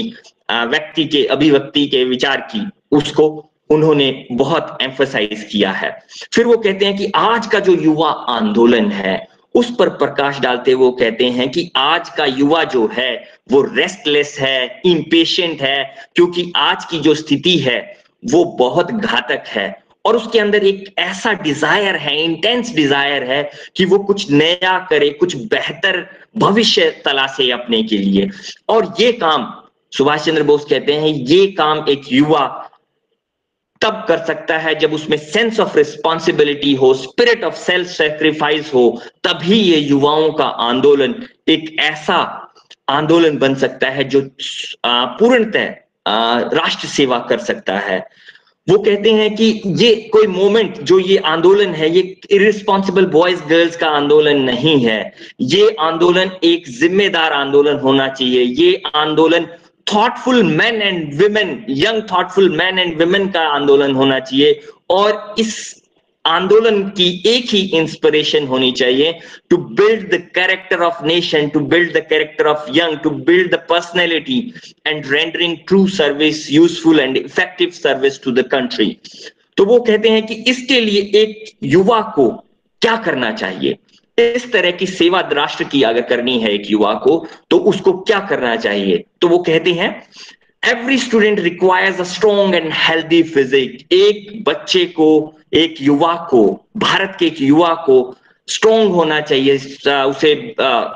व्यक्ति के, अभिव्यक्ति के विचार की, उसको उन्होंने बहुत एम्फोसाइज किया है। फिर वो कहते हैं कि आज का जो युवा आंदोलन है उस पर प्रकाश डालते वो कहते हैं कि आज का युवा जो है, वो रेस्टलेस है इम्पेशेंट है, क्योंकि आज की जो स्थिति है, वो बहुत घातक है। और उसके अंदर एक ऐसा डिज़ायर है इंटेंस डिज़ायर है कि वो कुछ नया करे, कुछ बेहतर भविष्य तलाशे अपने के लिए। और ये काम सुभाष चंद्र बोस कहते हैं, ये काम एक युवा तब कर सकता है जब उसमें सेंस ऑफ़ रिस्पॉन्सिबिलिटी हो स्पिरिट ऑफ़ सेल्फ सेक्रीफाइस हो, तभी ये युवाओं का आंदोलन एक ऐसा आंदोलन बन सकता है जो पूर्णतः राष्ट्र सेवा कर सकता है। वो कहते हैं कि ये कोई मोमेंट जो ये आंदोलन है, ये इरिस्पॉन्सिबल बॉयज़ गर्ल्स का आंदोलन नहीं है। ये आंदोलन एक जिम्मेदार आंदोलन होना चाहिए। ये आंदोलन thoughtful man and women young thoughtful man and women का आंदोलन होना चाहिए और इस आंदोलन की एक ही इंस्पिरेशन होनी चाहिए to build the character of nation to build the character of young to build the personality and rendering true service useful and effective service to the country तो वो कहते हैं कि इसके लिए एक युवा को क्या करना चाहिए? इस तरह की सेवा राष्ट्र की अगर करनी है एक युवा को तो उसको क्या करना चाहिए? तो वो कहते हैं every student requires a strong and healthy physique एक बच्चे को, एक युवा को, भारत के एक युवा को स्ट्रॉन्ग होना चाहिए उसे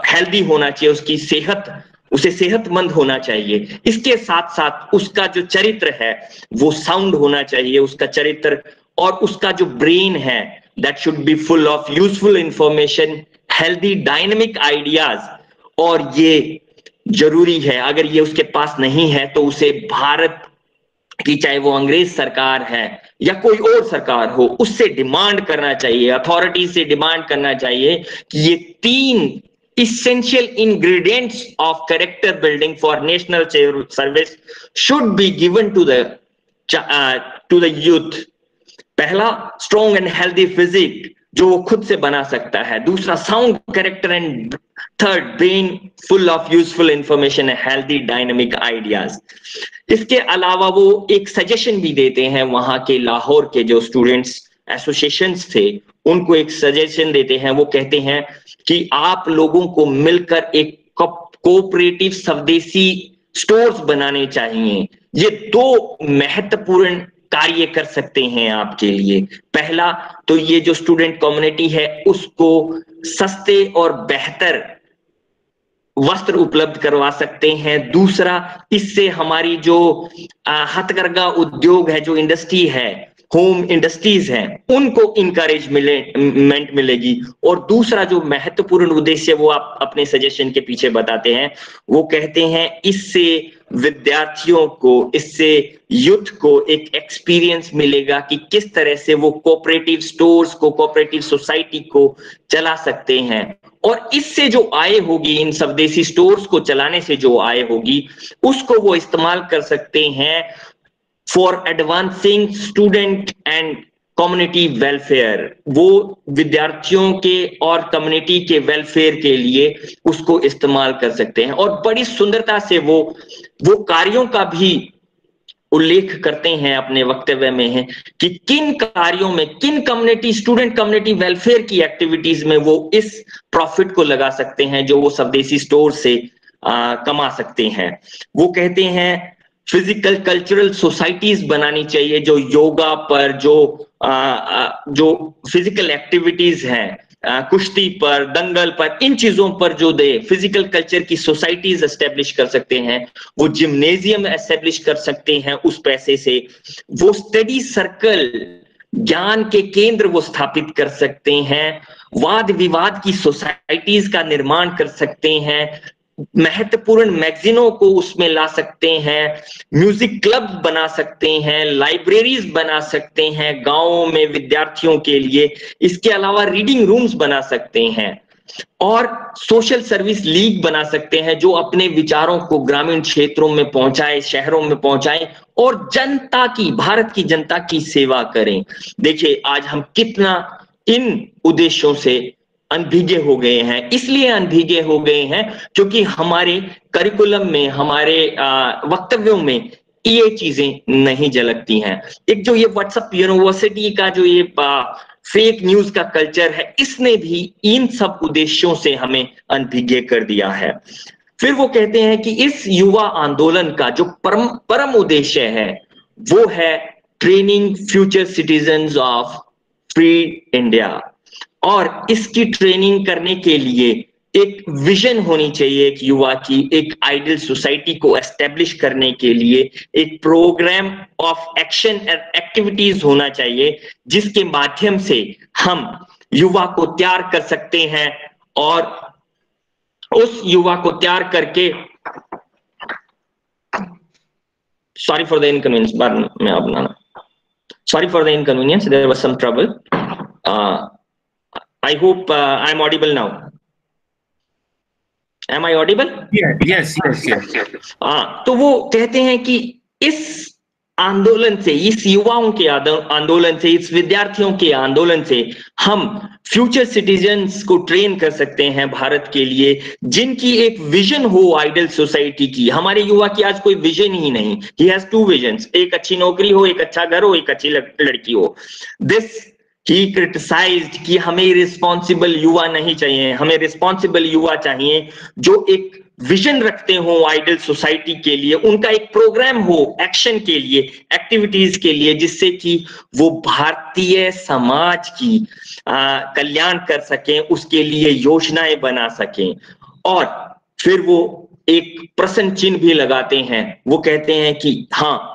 हेल्दी होना चाहिए, उसकी सेहत, उसे सेहतमंद होना चाहिए। इसके साथ साथ उसका जो चरित्र है, वो साउंड होना चाहिए, उसका चरित्र और उसका जो ब्रेन है that should be full of useful information, healthy, dynamic ideas. aur ye ज़रूरी है, अगर ये उसके पास नहीं है तो उसे भारत की, चाहे वो अंग्रेज़ सरकार है या कोई और सरकार हो, उससे डिमांड करना चाहिए अथॉरिटी से डिमांड करना चाहिए कि ये तीन essential ingredients of character building for national service should be given to the to the youth पहला स्ट्रॉन्ग एंड हेल्दी फिजिक जो वो खुद से बना सकता है। दूसरा sound character and third brain full of useful information and healthy dynamic ideas इसके अलावा वो एक सजेशन भी देते हैं वहाँ के लाहौर के जो स्टूडेंट्स एसोसिएशन थे, उनको एक सजेशन देते हैं। वो कहते हैं कि आप लोगों को मिलकर एक कोऑपरेटिव स्वदेशी स्टोर्स बनाने चाहिए। ये दो महत्वपूर्ण कार्य कर सकते हैं आपके लिए। पहला तो ये जो स्टूडेंट कम्युनिटी है, उसको सस्ते और बेहतर वस्त्र उपलब्ध करवा सकते हैं। दूसरा, इससे हमारी जो हथकरघा उद्योग है, जो इंडस्ट्री है होम इंडस्ट्रीज़ हैं, उनको इंकरेजमेंट मिलेगी। और दूसरा जो महत्वपूर्ण उद्देश्य वो आप अपने सजेशन के पीछे बताते हैं, वो कहते हैं इससे विद्यार्थियों को, इससे यूथ को एक एक्सपीरियंस मिलेगा कि किस तरह से वो कोऑपरेटिव स्टोर्स को कोऑपरेटिव सोसाइटी को चला सकते हैं। और इससे जो आय होगी, इन स्वदेशी स्टोर्स को चलाने से जो आय होगी, उसको वो इस्तेमाल कर सकते हैं for advancing student and community welfare वो विद्यार्थियों के और कम्युनिटी के वेलफेयर के लिए उसको इस्तेमाल कर सकते हैं। और बड़ी सुंदरता से वो वो कार्यों का भी उल्लेख करते हैं अपने वक्तव्य में है कि किन कार्यों में किन कम्युनिटी स्टूडेंट कम्युनिटी वेलफेयर की एक्टिविटीज़ में वो इस प्रॉफिट को लगा सकते हैं जो वो स्वदेशी स्टोर से आ, कमा सकते हैं। वो कहते हैं फ़िज़िकल कल्चरल सोसाइटीज बनानी चाहिए जो योगा पर जो आ, जो फ़िज़िकल एक्टिविटीज़ हैं कुश्ती पर दंगल पर इन चीज़ों पर जो दे फ़िज़िकल कल्चर की सोसाइटीज एस्टेब्लिश कर सकते हैं वो जिम्नेजियम एस्टेब्लिश कर सकते हैं उस पैसे से। वो स्टडी सर्कल ज्ञान के केंद्र वो स्थापित कर सकते हैं वाद विवाद की सोसाइटीज का निर्माण कर सकते हैं महत्वपूर्ण मैगजीनों को उसमें ला सकते हैं, म्यूज़िक क्लब बना सकते हैं, लाइब्रेरीज बना सकते हैं गाँवों में विद्यार्थियों के लिए, इसके अलावा रीडिंग रूम्स बना सकते हैं और सोशल सर्विस लीग बना सकते हैं जो अपने विचारों को ग्रामीण क्षेत्रों में पहुँचाए, शहरों में पहुँचाए और जनता की, भारत की जनता की सेवा करें। देखिए, आज हम कितना इन उद्देश्यों से अनभिगे हो गए हैं, इसलिए अनभिगे हो गए हैं क्योंकि हमारे करिकुलम में, हमारे वक्तव्यों में ये चीज़ें नहीं झलकती हैं। एक जो ये व्हाट्सएप यूनिवर्सिटी का जो ये फेक न्यूज़ का कल्चर है, इसने भी इन सब उद्देश्यों से हमें अनभिज्ञ कर दिया है। फिर वो कहते हैं कि इस युवा आंदोलन का जो परम परम उद्देश्य है, वो है training future citizen of free India और इसकी ट्रेनिंग करने के लिए एक विजन होनी चाहिए एक युवा की, एक आइडियल सोसाइटी को एस्टेब्लिश करने के लिए एक प्रोग्राम ऑफ़ एक्शन एक्टिविटीज़ होना चाहिए, जिसके माध्यम से हम युवा को तैयार कर सकते हैं और उस युवा को तैयार करके सॉरी फॉर द इनकन्वीनियंस बाद में अपनाना sorry for the inconvenience there was some trouble I hope uh, I'm audible now. Am I audible? Yes, yes, yes. yes. हाँ तो वो कहते हैं कि इस आंदोलन से इस युवाओं के आंदोलन से इस विद्यार्थियों के आंदोलन से हम फ्यूचर सिटीजन्स को ट्रेन कर सकते हैं भारत के लिए जिनकी एक विजन हो आइडल सोसाइटी की हमारे युवा की आज कोई विजन ही नहीं ही हैज़ टू विजन एक अच्छी नौकरी हो एक अच्छा घर हो एक अच्छी लड़की हो दिस ही क्रिटिसाइज कि हमें रिस्पॉन्सिबल युवा नहीं चाहिए। हमें रिस्पॉन्सिबल युवा चाहिए जो एक विजन रखते हो आइडल सोसाइटी के लिए, उनका एक प्रोग्राम हो एक्शन के लिए एक्टिविटीज़ के लिए, जिससे कि वो भारतीय समाज की कल्याण कर सकें, उसके लिए योजनाएँ बना सकें। और फिर वो एक प्रश्न चिन्ह भी लगाते हैं। वो कहते हैं कि हाँ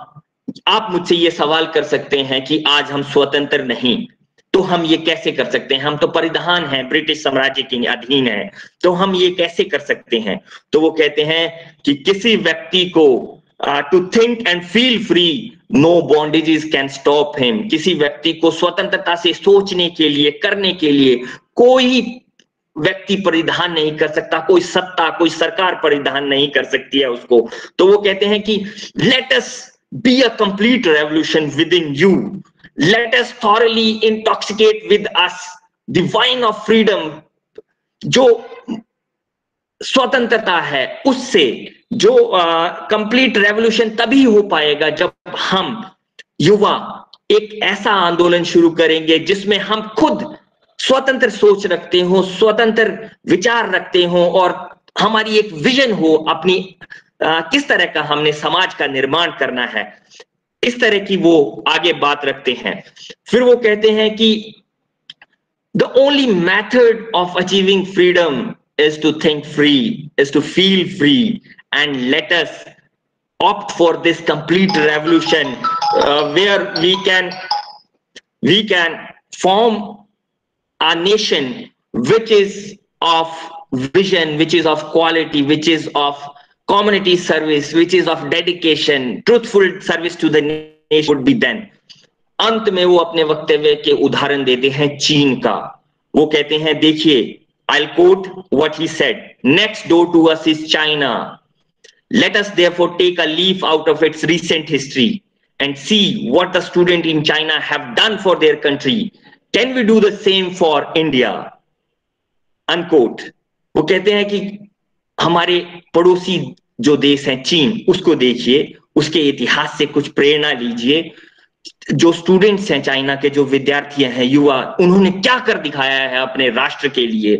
आप मुझसे ये सवाल कर सकते हैं कि आज हम स्वतंत्र नहीं। तो हम ये कैसे कर सकते हैं? हम तो परिधान हैं, ब्रिटिश साम्राज्य के अधीन है। तो हम ये कैसे कर सकते हैं? तो वो कहते हैं कि किसी व्यक्ति को to think and feel free no bondages can stop him किसी व्यक्ति को स्वतंत्रता से सोचने के लिए, करने के लिए कोई व्यक्ति परिधान नहीं कर सकता, कोई सत्ता, कोई सरकार परिधान नहीं कर सकती है उसको। तो वो कहते हैं कि let us be a complete revolution within you let us thoroughly intoxicate with us the wine of freedom स्वतंत्रता है उससे जो कंप्लीट uh, रेवोल्यूशन तभी हो पाएगा जब हम युवा एक ऐसा आंदोलन शुरू करेंगे जिसमें हम खुद स्वतंत्र सोच रखते हो स्वतंत्र विचार रखते हो और हमारी एक विजन हो अपनी आ, किस तरह का हमने समाज का निर्माण करना है। इस तरह की वो आगे बात रखते हैं फिर वो कहते हैं कि the only method of achieving freedom is to think free is to feel free and let us opt for this complete revolution uh, where we can we can form a nation which is of vision, which is of quality, which is of community service, which is of dedication, truthful service to the nation would be then. अंत में वो अपने वक्तव्य के उदाहरण देते हैं चीन का वो कहते हैं देखिए I quote what he said next door to us is China let us therefore take a leaf out of its recent history and see what the student in China have done for their country. Can we do the same for India? Unquote. वो कहते हैं कि हमारे पड़ोसी जो देश है, चीन, उसको देखिए, उसके इतिहास से कुछ प्रेरणा लीजिए। जो स्टूडेंट्स हैं चाइना के, जो विद्यार्थी हैं, युवा, उन्होंने क्या कर दिखाया है अपने राष्ट्र के लिए?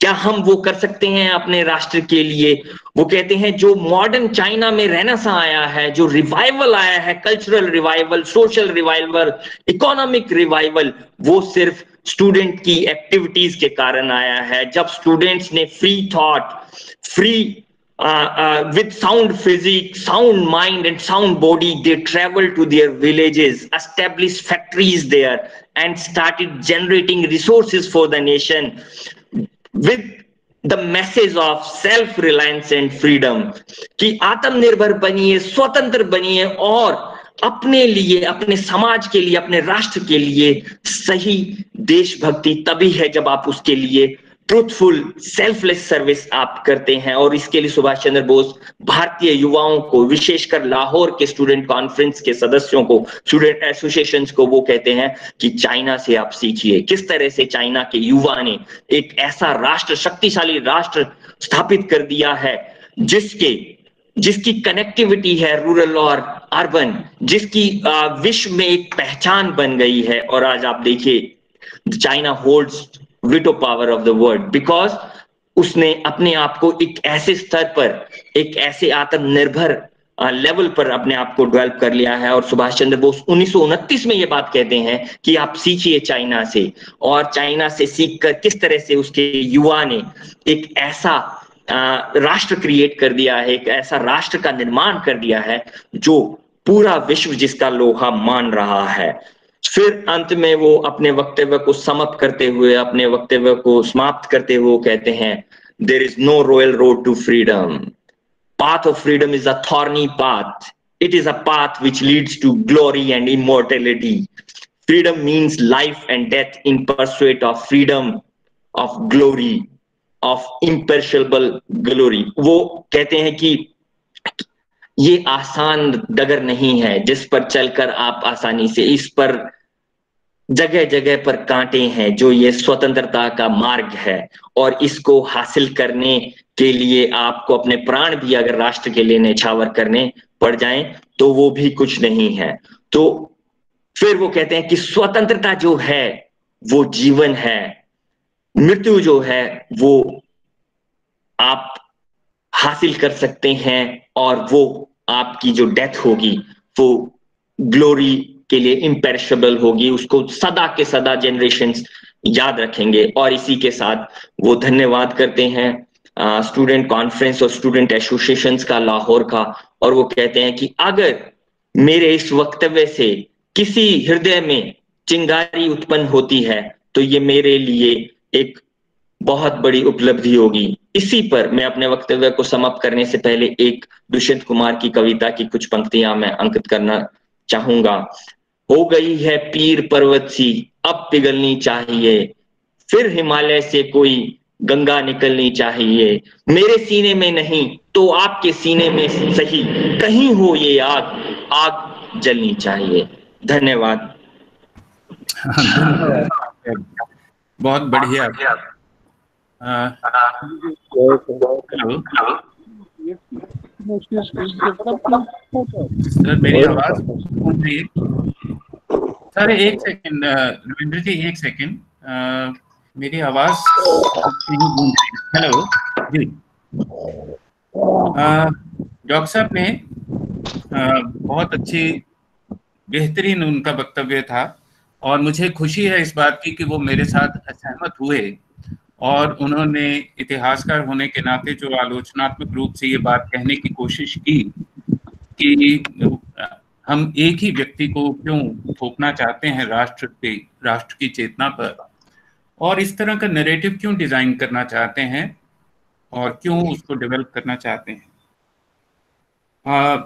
क्या हम वो कर सकते हैं अपने राष्ट्र के लिए? वो कहते हैं, जो मॉडर्न चाइना में रहना सा आया है, जो रिवाइवल आया है cultural revival social revival economic revival वो सिर्फ़ स्टूडेंट की एक्टिविटीज़ के कारण आया है। जब स्टूडेंट्स ने free thought free with sound physique sound mind and sound body they travel to their villages establish factories there and started generating resources for the nation with the message of self reliance and freedom कि आत्मनिर्भर बनिए, स्वतंत्र बनिए और अपने लिए, अपने समाज के लिए, अपने राष्ट्र के लिए सही देशभक्ति तभी है जब आप उसके लिए ट्रूथफुल सेल्फलेस सर्विस आप करते हैं और इसके लिए सुभाष चंद्र बोस भारतीय युवाओं को, विशेषकर लाहौर के स्टूडेंट कॉन्फ्रेंस के सदस्यों को स्टूडेंट एसोसिएशन को वो कहते हैं कि चाइना से आप सीखिए। किस तरह से चाइना के युवा ने एक ऐसा राष्ट्र, शक्तिशाली राष्ट्र स्थापित कर दिया है, जिसके, जिसकी कनेक्टिविटी है रूरल और अर्बन जिसकी विश्व में एक पहचान बन गई है। और आज आप देखिए China holds veto power of the world because उसने अपने आप को एक ऐसे स्तर पर, एक ऐसे आत्मनिर्भर लेवल पर अपने आप को डेवलप कर लिया है और सुभाष चंद्र बोस उन्नीस में ये बात कहते हैं कि आप सीखिए चाइना से और चाइना से सीख कर किस तरह से उसके युवा ने एक ऐसा राष्ट्र क्रिएट कर दिया है, एक ऐसा राष्ट्र का निर्माण कर दिया है जो पूरा विश्व जिसका लोहा मान रहा है। फिर अंत में वो अपने वक्तव्य को समाप्त करते हुए, अपने वक्तव्य को समाप्त करते हुए कहते हैं there is no royal road to freedom path of freedom is a thorny path it is a path which leads to glory and immortality freedom means life and death in pursuit of freedom of glory of imperishable glory वो कहते हैं कि ये आसान डगर नहीं है, जिस पर चलकर आप आसानी से, इस पर जगह जगह पर कांटे हैं जो ये स्वतंत्रता का मार्ग है। और इसको हासिल करने के लिए आपको अपने प्राण भी अगर राष्ट्र के लिए निछावर करने पड़ जाएँ तो वो भी कुछ नहीं है। तो फिर वो कहते हैं कि स्वतंत्रता जो है, वो जीवन है। मृत्यु जो है, वो आप हासिल कर सकते हैं और वो आपकी जो डेथ होगी, वो ग्लोरी के लिए इम्पेरिशेबल होगी, उसको सदा के सदा जनरेशन याद रखेंगे। और इसी के साथ वो धन्यवाद करते हैं स्टूडेंट कॉन्फ्रेंस और स्टूडेंट एसोसिएशन का, लाहौर का, और वो कहते हैं कि अगर मेरे इस वक्तव्य से किसी हृदय में चिंगारी उत्पन्न होती है तो ये मेरे लिए एक बहुत बड़ी उपलब्धि होगी। इसी पर मैं अपने वक्तव्य को समाप्त करने से पहले एक दुष्यंत कुमार की कविता की कुछ पंक्तियाँ मैं अंकित करना चाहूँगा। हो गई है पीर पर्वत सी, अब पिघलनी चाहिए। फिर हिमालय से कोई गंगा निकलनी चाहिए। मेरे सीने में नहीं तो आपके सीने में सही। कहीं हो ये आग आग जलनी चाहिए। धन्यवाद। बहुत बढ़िया। सर मेरी आवाज़ सर एक सेकंड रविंद्र जी एक सेकंड। मेरी आवाज़ हेलो जी। डॉक्टर साहब ने बहुत अच्छी बेहतरीन उनका वक्तव्य था और मुझे खुशी है इस बात की कि वो मेरे साथ असहमत हुए। और उन्होंने इतिहासकार होने के नाते जो आलोचनात्मक रूप से ये बात कहने की कोशिश की कि हम एक ही व्यक्ति को क्यों थोपना चाहते हैं राष्ट्र पे राष्ट्र की चेतना पर? और इस तरह का नरेटिव क्यों डिज़ाइन करना चाहते हैं और क्यों उसको डेवलप करना चाहते हैं? आ,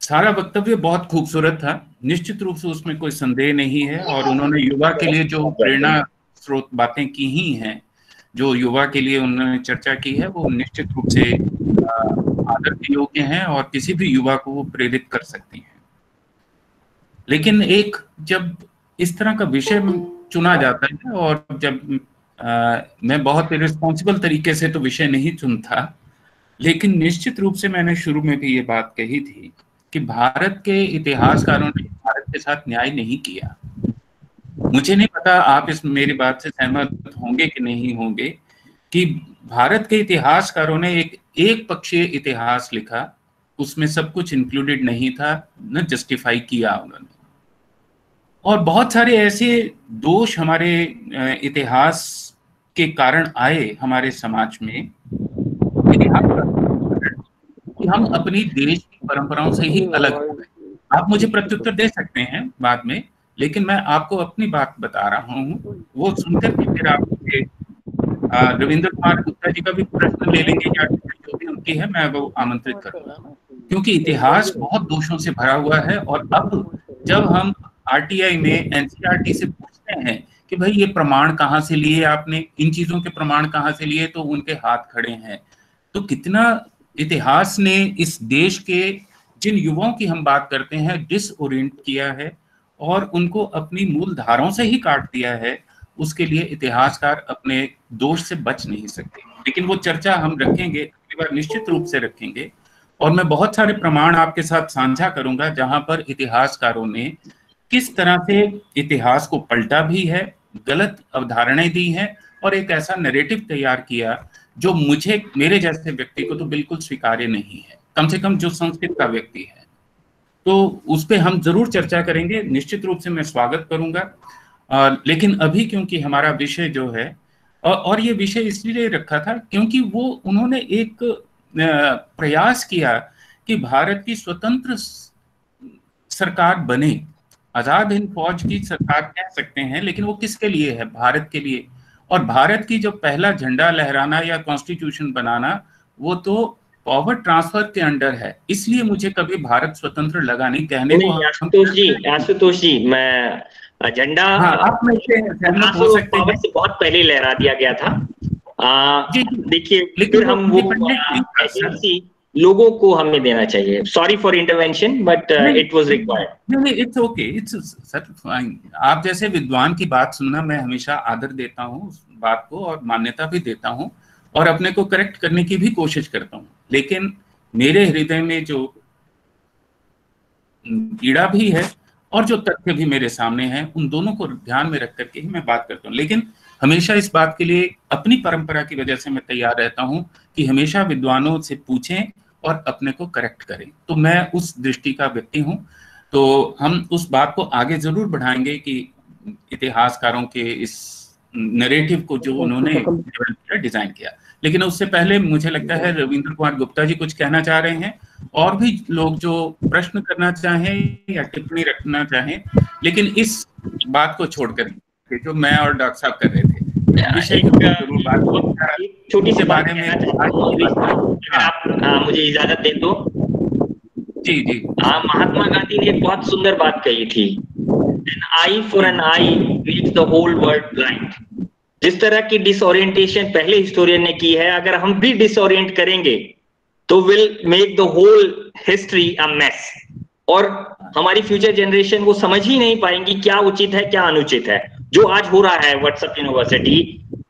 सारा वक्तव्य बहुत खूबसूरत था। निश्चित रूप से उसमें कोई संदेह नहीं है और उन्होंने युवा के लिए जो प्रेरणा स्रोत बातें की ही हैं जो युवा के लिए उन्होंने चर्चा की है वो निश्चित रूप से आदर के योग्य हैं और किसी भी युवा को वो प्रेरित कर सकती हैं। लेकिन एक जब इस तरह का विषय चुना जाता है और जब आ, मैं बहुत रिस्पॉन्सिबल तरीके से तो विषय नहीं चुनता लेकिन निश्चित रूप से मैंने शुरू में भी ये बात कही थी कि भारत के इतिहासकारों ने भारत के साथ न्याय नहीं किया। मुझे नहीं पता आप इस मेरी बात से सहमत होंगे कि नहीं होंगे कि भारत के इतिहासकारों ने एक एक पक्षीय इतिहास लिखा, उसमें सब कुछ इंक्लूडेड नहीं था, न जस्टिफाई किया उन्होंने। और बहुत सारे ऐसे दोष हमारे इतिहास के कारण आए हमारे समाज में। कि हम अपनी देश की परंपराओं से ही अलग आप मुझे प्रत्युत्तर दे सकते हैं बाद में? लेकिन मैं आपको अपनी बात बता रहा हूँ वो सुनकर के फिर आप रविंद्र कुमार गुप्ता जी का भी प्रश्न ले लेंगे या जो भी उनकी है मैं वो आमंत्रित करूँगा क्योंकि इतिहास बहुत दोषों से भरा हुआ है और अब जब हम आरटीआई में एनसीआरटी से पूछते हैं कि भाई ये प्रमाण कहाँ से लिए आपने इन चीज़ों के प्रमाण कहाँ से लिए तो उनके हाथ खड़े हैं। तो कितना इतिहास ने इस देश के जिन युवाओं की हम बात करते हैं डिसओरिएंट किया है और उनको अपनी मूल धाराओं से ही काट दिया है, उसके लिए इतिहासकार अपने दोष से बच नहीं सकते। लेकिन वो चर्चा हम रखेंगे, अगली बार निश्चित रूप से रखेंगे। और मैं बहुत सारे प्रमाण आपके साथ साझा करूँगा, जहाँ पर इतिहासकारों ने किस तरह से इतिहास को पलटा भी है, गलत अवधारणाएँ दी हैं, और एक ऐसा नैरेटिव तैयार किया, जो मुझे, मेरे जैसे व्यक्ति को तो बिल्कुल स्वीकार्य नहीं है। कम से कम जो संस्कृत का व्यक्ति है। तो उस पर हम ज़रूर चर्चा करेंगे। निश्चित रूप से मैं स्वागत करूँगा। लेकिन अभी क्योंकि हमारा विषय जो है और, और ये विषय इसलिए रखा था क्योंकि वो उन्होंने एक प्रयास किया कि भारत की स्वतंत्र सरकार बने। आज़ाद हिंद फौज की सरकार कह सकते हैं लेकिन वो किसके लिए है? भारत के लिए। और भारत की जो पहला झंडा लहराना या कॉन्स्टिट्यूशन बनाना वो तो पावर ट्रांसफ़र के अंडर है। इसलिए मुझे कभी भारत स्वतंत्र लगा नहीं। कहने को आशुतोष जी आशुतोष जी मैं एजेंडा हाँ, आप में से सकते से बहुत पहले लहरा दिया गया था। देखिए फिर हम वो एजेंसी लोगों को हमें देना चाहिए। Sorry for intervention but it was required it's okay it's fine आप जैसे विद्वान की बात सुनना मैं हमेशा आदर देता हूँ उस बात को और मान्यता भी देता हूँ और अपने को करेक्ट करने की भी कोशिश करता हूँ। लेकिन मेरे हृदय में जो पीड़ा भी है और जो तथ्य भी मेरे सामने हैं, उन दोनों को ध्यान में रख करके ही मैं बात करता हूँ। लेकिन हमेशा इस बात के लिए अपनी परंपरा की वजह से मैं तैयार रहता हूँ कि हमेशा विद्वानों से पूछें और अपने को करेक्ट करें। तो मैं उस दृष्टि का व्यक्ति हूँ। तो हम उस बात को आगे ज़रूर बढ़ाएँगे कि इतिहासकारों के इस नरेटिव को जो उन्होंने डिज़ाइन किया लेकिन उससे पहले मुझे लगता है रविंद्र कुमार गुप्ता जी कुछ कहना चाह रहे हैं और भी लोग जो प्रश्न करना चाहें या टिप्पणी रखना चाहें लेकिन इस बात को छोड़कर जो मैं और डॉक्टर साहब कर रहे थे बात छोटी सी बारे में आप हाँ, मुझे इजाज़त दे दो। जी जी। हाँ महात्मा गांधी ने एक बहुत सुंदर बात कही थी। An eye for an eye reach the whole world blind जिस तरह की डिसोरिएंटेशन पहले हिस्टोरियन ने की है, अगर हम भी डिसोरिएंट करेंगे तो will make the whole history a mess और हमारी फ्यूचर जनरेशन वो समझ ही नहीं पाएँगी क्या उचित है, क्या अनुचित है। जो आज हो रहा है व्हाट्सएप यूनिवर्सिटी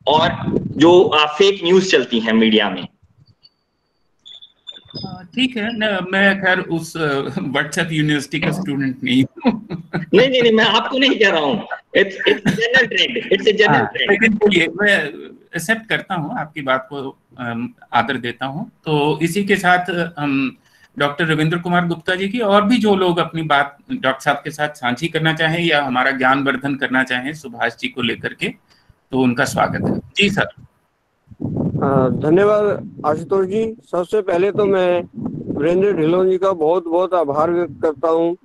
और जो फेक न्यूज़ चलती है मीडिया में। ठीक है। न, मैं खैर उस व्हाट्सएप यूनिवर्सिटी का स्टूडेंट नहीं नहीं नहीं नहीं मैं आपको नहीं कह रहा हूँ। It's it's general trend it's a general trend लेकिन चलिए मैं एक्सेप्ट करता हूँ आपकी बात को आदर देता हूँ। तो इसी के साथ हम डॉक्टर रविंद्र कुमार गुप्ता जी की और भी जो लोग अपनी बात डॉक्टर साहब के साथ साझी करना चाहें या हमारा ज्ञान वर्धन करना चाहें सुभाष जी को लेकर के तो उनका स्वागत है। जी सर। धन्यवाद आशुतोष जी। सबसे पहले तो मैं वीरेंद्र ढिलों जी का बहुत बहुत आभार व्यक्त करता हूँ।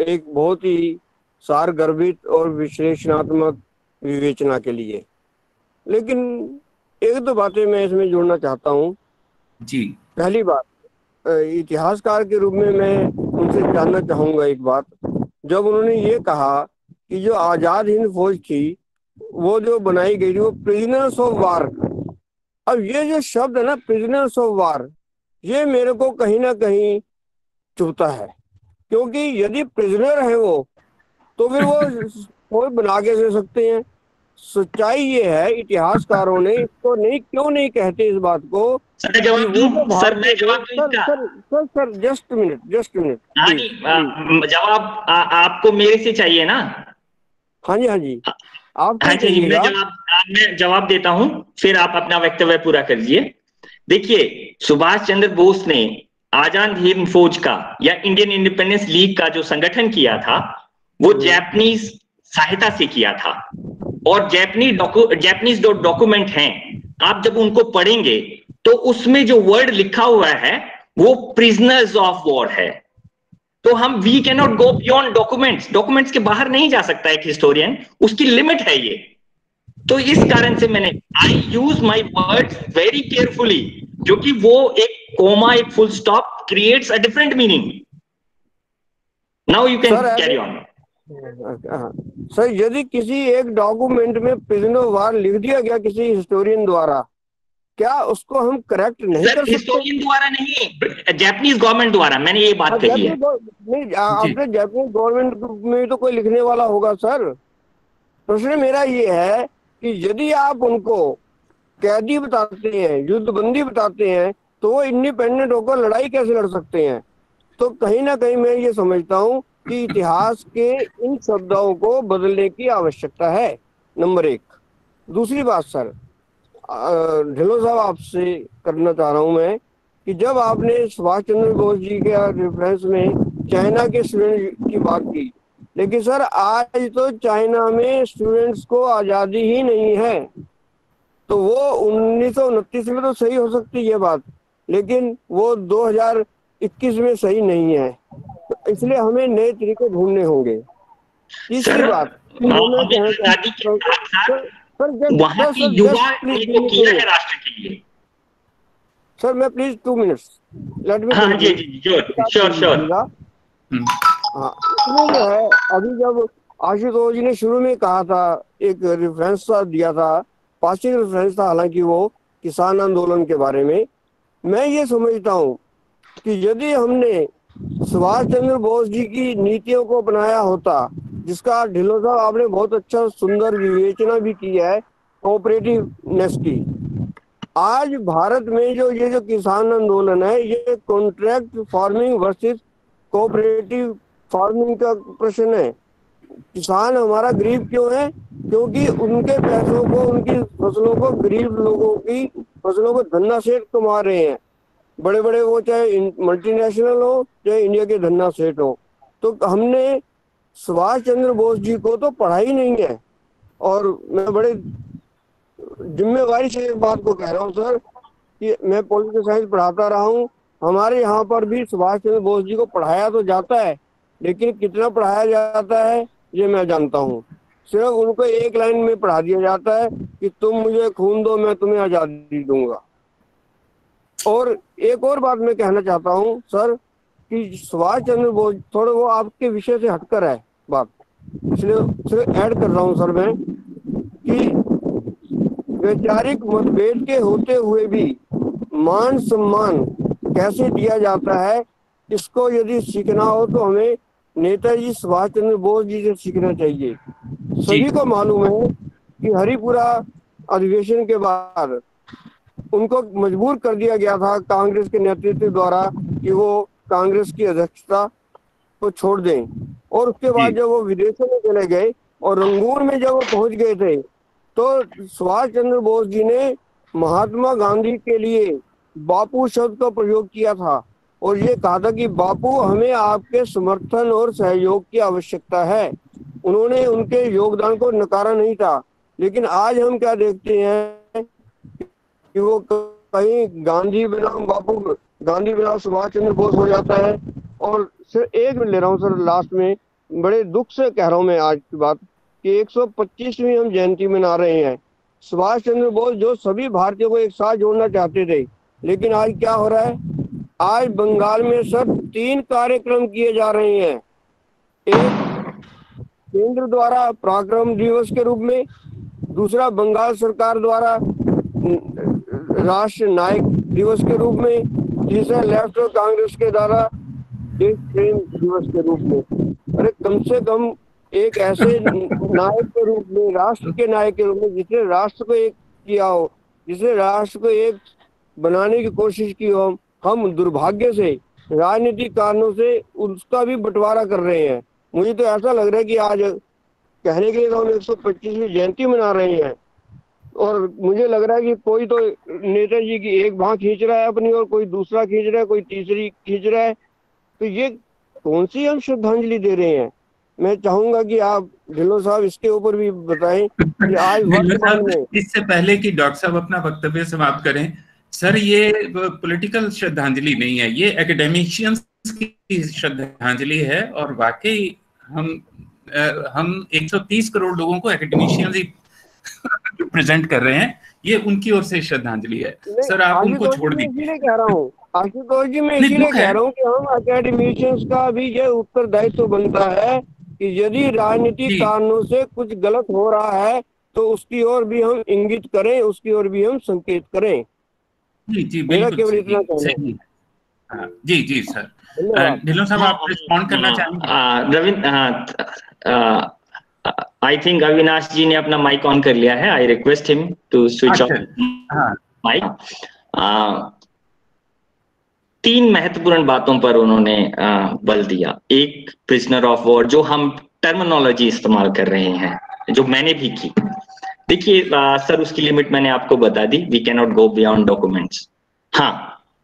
एक बहुत ही सार गर्भित और विश्लेषणात्मक विवेचना के लिए। लेकिन एक दो बातें मैं इसमें जोड़ना चाहता हूँ। जी। पहली बात इतिहासकार के रूप में मैं उनसे जानना चाहूँगा एक बात। जब उन्होंने ये कहा कि जो आज़ाद हिंद फौज थी वो जो बनाई गई थी वो प्रिजनर्स ऑफ़ वार अब ये जो शब्द है ना प्रिजनर्स ऑफ़ वार ये मेरे को कहीं ना कहीं चुभता है। क्योंकि यदि प्रिजनर है वो तो फिर वो फौज बना के दे सकते हैं। सच्चाई ये है इतिहासकारों ने इसको नहीं क्यों नहीं कहते इस बात को? सर जवाब सर मैं जवाब sir sir sir just minute just minute जवाब आपको मेरे से चाहिए ना? हाँ जी हाँ जी। आप हाँ जी मैं जवाब मैं जवाब देता हूँ फिर आप अपना वक्तव्य पूरा करिए। देखिए सुभाष चंद्र बोस ने आज़ाद हिंद फौज का या इंडियन इंडिपेंडेंस लीग का जो संगठन किया था वो जैपनीज। सहायता से किया था। और जैपनीज जैपनीज जो डॉक्यूमेंट हैं आप जब उनको पढ़ेंगे तो उसमें जो वर्ड लिखा हुआ है वो प्रिजनर्स ऑफ़ वॉर है। तो हम we can not go beyond documents documents के बाहर नहीं जा सकता एक हिस्टोरियन उसकी लिमिट है ये. तो इस कारण से मैंने I use my word very carefully जो कि वो एक कोमा एक full stop creates a different meaning now you can carry on sir यदि किसी एक डॉक्यूमेंट में प्रिजन ऑफ़ वार लिख दिया गया किसी हिस्टोरियन द्वारा क्या उसको हम करेक्ट नहीं सर, कर हिस्टोरियन द्वारा नहीं जैपनीज गवर्नमेंट द्वारा मैंने ये बात हाँ, कही है। नहीं आपने जैपनीज गवर्नमेंट में तो कोई लिखने वाला होगा सर प्रश्न मेरा ये है कि यदि आप उनको कैदी बताते हैं युद्धबंदी बताते हैं तो वो इंडिपेंडेंट होकर लड़ाई कैसे लड़ सकते हैं? तो कहीं ना कहीं मैं ये समझता हूँ कि इतिहास के इन शब्दों को बदलने की आवश्यकता है नंबर एक। दूसरी बात सर ढिलो साहब आपसे करना चाह रहा हूँ मैं कि जब आपने सुभाष चंद्र बोस जी के रेफरेंस में चाइना के स्टूडेंट की बात की लेकिन सर आज तो चाइना में स्टूडेंट्स को आज़ादी ही नहीं है। तो वो उन्नीस सौ उनतीस में तो सही हो सकती है बात लेकिन वो 2021 में सही नहीं है। तो इसलिए हमें नए तरीके ढूँढने होंगे। तीसरी बात सर मैं please two minutes let me हाँ जी जी श्योर श्योर हाँ इसमें जो है अभी जब आशुतोष जी ने शुरू में कहा था एक रेफरेंस था दिया था पासिंग रेफरेंस था हालाँकि वो किसान आंदोलन के बारे में मैं ये समझता हूँ कि यदि हमने सुभाष चंद्र बोस जी की नीतियों को बनाया होता जिसका ढिलो साहब आपने बहुत अच्छा सुंदर विवेचना भी की है कोऑपरेटिवनेस की। आज भारत में जो, ये जो किसान आंदोलन है, ये contract farming versus cooperative farming का प्रश्न है। किसान हमारा गरीब क्यों है? क्योंकि उनके पैसों को, उनकी फ़सलों को गरीब लोगों की फ़सलों को धन्ना सेठ कमा रहे हैं। बड़े बड़े वो चाहे मल्टीनेशनल हो, चाहे इंडिया के धन्ना सेठ हो। तो हमने सुभाष चंद्र बोस जी को तो पढ़ा ही नहीं है। और मैं बड़े जिम्मेवारी से एक बात को कह रहा हूँ, सर, कि मैं पॉलिटिकल साइंस पढ़ाता रहा हूँ। हमारे यहाँ पर भी सुभाष चंद्र बोस जी को पढ़ाया तो जाता है, लेकिन कितना पढ़ाया जाता है, ये मैं जानता हूँ। सिर्फ़ उनको एक लाइन में पढ़ा दिया जाता है कि तुम मुझे खून दो, मैं तुम्हें आज़ादी दूँगा। और एक और बात मैं कहना चाहता हूँ, सर कि सुभाष चंद्र बोस थोड़ा वो आपके विषय से हटकर है बात। इसलिए ऐड कर रहा हूँ सर मैं कि वैचारिक मतभेद के होते हुए भी मान सम्मान कैसे दिया जाता है इसको यदि सीखना हो तो हमें नेताजी सुभाष चंद्र बोस जी से सीखना चाहिए। सभी को मालूम है कि हरिपुरा अधिवेशन के बाद उनको मजबूर कर दिया गया था कांग्रेस के नेतृत्व द्वारा कि वो कांग्रेस की अध्यक्षता को छोड़ दें। और उसके बाद जब वो विदेशों में चले गए और रंगून में जब वो पहुँच गए थे तो सुभाष चंद्र बोस जी ने महात्मा गांधी के लिए बापू शब्द का प्रयोग किया था। और ये कहा था कि बापू हमें आपके समर्थन और सहयोग की आवश्यकता है। उन्होंने उनके योगदान को नकारा नहीं था। लेकिन आज हम क्या देखते हैं कि वो कहीं गांधी बनाम बापू गांधी बिना सुभाष चंद्र बोस हो जाता है। और सिर्फ़ एक मिनट ले रहा हूँ, सर लास्ट में। बड़े दुख से कह रहा हूँ मैं आज की बात कि 125वीं हम जयंती मना रहे हैं। सुभाष चंद्र बोस जो सभी भारतीयों को एक साथ जोड़ना चाहते थे, लेकिन आज क्या हो रहा है? आज बंगाल में सर तीन कार्यक्रम किए जा रहे हैं। एक, केंद्र द्वारा पराक्रम दिवस के रूप में, दूसरा, बंगाल सरकार द्वारा राष्ट्र नायक दिवस के रूप में तीसरा लेफ़्ट और कांग्रेस के द्वारा देश प्रेम दिवस के रूप में। अरे कम से कम एक ऐसे नायक के रूप में, राष्ट्र के नायक के रूप में जिसने राष्ट्र को एक किया हो, जिसने राष्ट्र को एक बनाने की कोशिश की हो, हम दुर्भाग्य से, राजनीतिक कारणों से उसका भी बंटवारा कर रहे हैं। मुझे तो ऐसा लग रहा है कि आज कहने के लिए तो हम एक सौ पच्चीसवीं जयंती मना रहे हैं। और मुझे लग रहा है कि कोई तो नेताजी की एक भाग खींच रहा है अपनी और कोई दूसरा खींच रहा है कोई तीसरी खींच रहा है। तो ये कौन सी हम श्रद्धांजलि दे रहे हैं? मैं चाहूँगा कि आप ढिल्लो साहब इसके ऊपर भी बताएँ कि आज में इससे पहले कि डॉक्टर साहब अपना वक्तव्य समाप्त करें सर ये पॉलिटिकल श्रद्धांजलि नहीं है ये एकेडमिशियंस की श्रद्धांजलि है और वाकई हम हम 130 करोड़ लोगों को एकेडमिशियंस ही प्रेजेंट कर रहे हैं ये उनकी ओर से श्रद्धांजलि है। सर आप उनको छोड़ दीजिए। कह रहा हूँ आशुतोष जी मैं इसीलिए कह रहा हूँ कि हम अकेडमिशियंस का भी ये उत्तरदायित्व बनता है कि यदि राजनीतिक कारणों से कुछ गलत हो रहा है तो उसकी ओर भी हम इंगित करें उसकी ओर भी हम संकेत करें। जी जी केवल इतना कहना हाँ, जी जी सर। ढिल्लो साहब आप रिस्पॉन्ड करना हाँ, चाहेंगे? रविंद्र हाँ आई थिंक अविनाश जी ने अपना माइक ऑन कर लिया है. I request him to switch off mic तीन महत्वपूर्ण बातों पर उन्होंने बल दिया। एक प्रिजनर ऑफ़ वॉर जो हम टर्मिनोलॉजी इस्तेमाल कर रहे हैं जो मैंने भी की। देखिए सर उसकी लिमिट मैंने आपको बता दी। We can not go beyond documents हाँ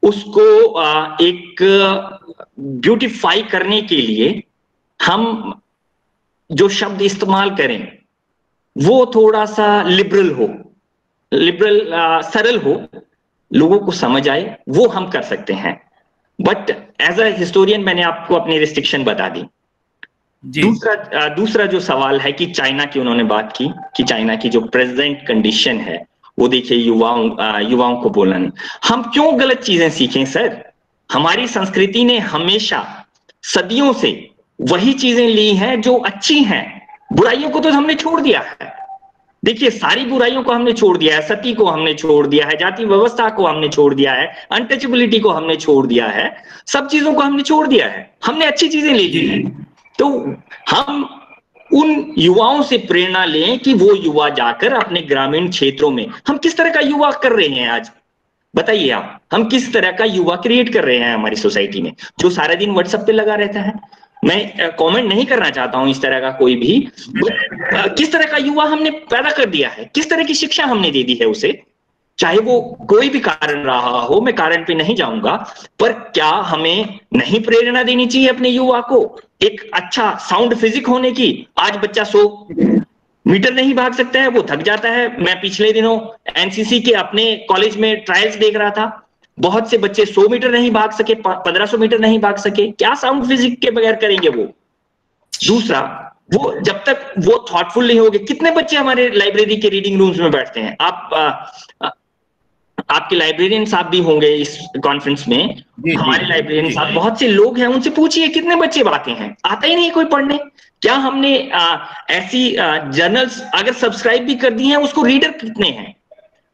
उसको आ, एक ब्यूटिफाई करने के लिए हम जो शब्द इस्तेमाल करें वो थोड़ा सा लिबरल हो लिबरल सरल हो लोगों को समझ आए वो हम कर सकते हैं। बट एज अ हिस्टोरियन मैंने आपको अपनी रिस्ट्रिक्शन बता दी। दूसरा दूसरा जो सवाल है कि चाइना की उन्होंने बात की कि चाइना की जो प्रेजेंट कंडीशन है वो देखिए युवाओं युवाओं को बोलना नहीं। हम क्यों गलत चीज़ें सीखें सर? हमारी संस्कृति ने हमेशा सदियों से वही चीज़ें ली हैं जो अच्छी हैं। बुराइयों को तो हमने छोड़ दिया है। देखिए, सारी बुराइयों को हमने छोड़ दिया है, सती को हमने छोड़ दिया है, जाति व्यवस्था को हमने छोड़ दिया है अनटचेबिलिटी को हमने छोड़ दिया है, सब चीज़ों को हमने छोड़ दिया है। हमने अच्छी चीज़ें ले ली हैं। तो हम उन युवाओं से प्रेरणा लें कि वो युवा जाकर अपने ग्रामीण क्षेत्रों में, हम किस तरह का युवा कर रहे हैं आज? बताइए आप, हम किस तरह का युवा क्रिएट कर रहे हैं हमारी सोसाइटी में, जो सारा दिन व्हाट्सएप पे लगा रहता है? मैं कमेंट नहीं करना चाहता हूँ इस तरह का कोई भी। किस तरह का युवा हमने पैदा कर दिया है? किस तरह की शिक्षा हमने दे दी है उसे? चाहे वो कोई भी कारण रहा हो मैं कारण पे नहीं जाऊँगा पर क्या हमें नहीं प्रेरणा देनी चाहिए अपने युवा को? एक अच्छा साउंड फिजिक होने की आज बच्चा सो मीटर नहीं भाग सकता है वो थक जाता है। मैं पिछले दिनों एनसीसी के अपने कॉलेज में ट्रायल्स देख रहा था। बहुत से बच्चे 100 मीटर नहीं भाग सके 1500 मीटर नहीं भाग सके। क्या साउंड फिजिक के बगैर करेंगे वो? दूसरा वो जब तक वो थॉटफुल नहीं होगे कितने बच्चे हमारे लाइब्रेरी के रीडिंग रूम्स में बैठते हैं? आप आ, आ, आपके लाइब्रेरियन साहब भी होंगे इस कॉन्फ्रेंस में। हमारे लाइब्रेरियन साहब बहुत से लोग हैं उनसे पूछिए कितने बच्चे आते हैं। आता ही नहीं कोई पढ़ने। क्या हमने आ, ऐसी जर्नल्स अगर सब्सक्राइब भी कर दी हैं उसको रीडर कितने हैं?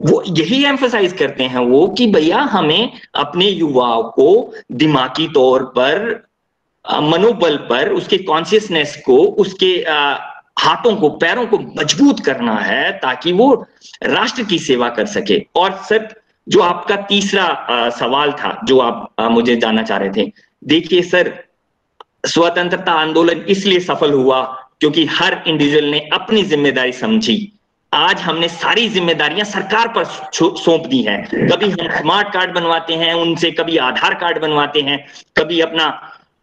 वो यही एम्फोसाइज करते हैं वो कि भैया हमें अपने युवाओं को दिमागी तौर पर मनोबल पर उसके कॉन्शियसनेस को उसके हाथों को पैरों को मज़बूत करना है ताकि वो राष्ट्र की सेवा कर सके। और सर जो आपका तीसरा आ, सवाल था जो आप आ, मुझे जानना चाह रहे थे देखिए सर स्वतंत्रता आंदोलन इसलिए सफल हुआ क्योंकि हर इंडिविजुअल ने अपनी ज़िम्मेदारी समझी। आज हमने सारी जिम्मेदारियाँ सरकार पर सौंप दी है। कभी हम स्मार्ट कार्ड बनवाते हैं, उनसे कभी आधार कार्ड बनवाते हैं, कभी अपना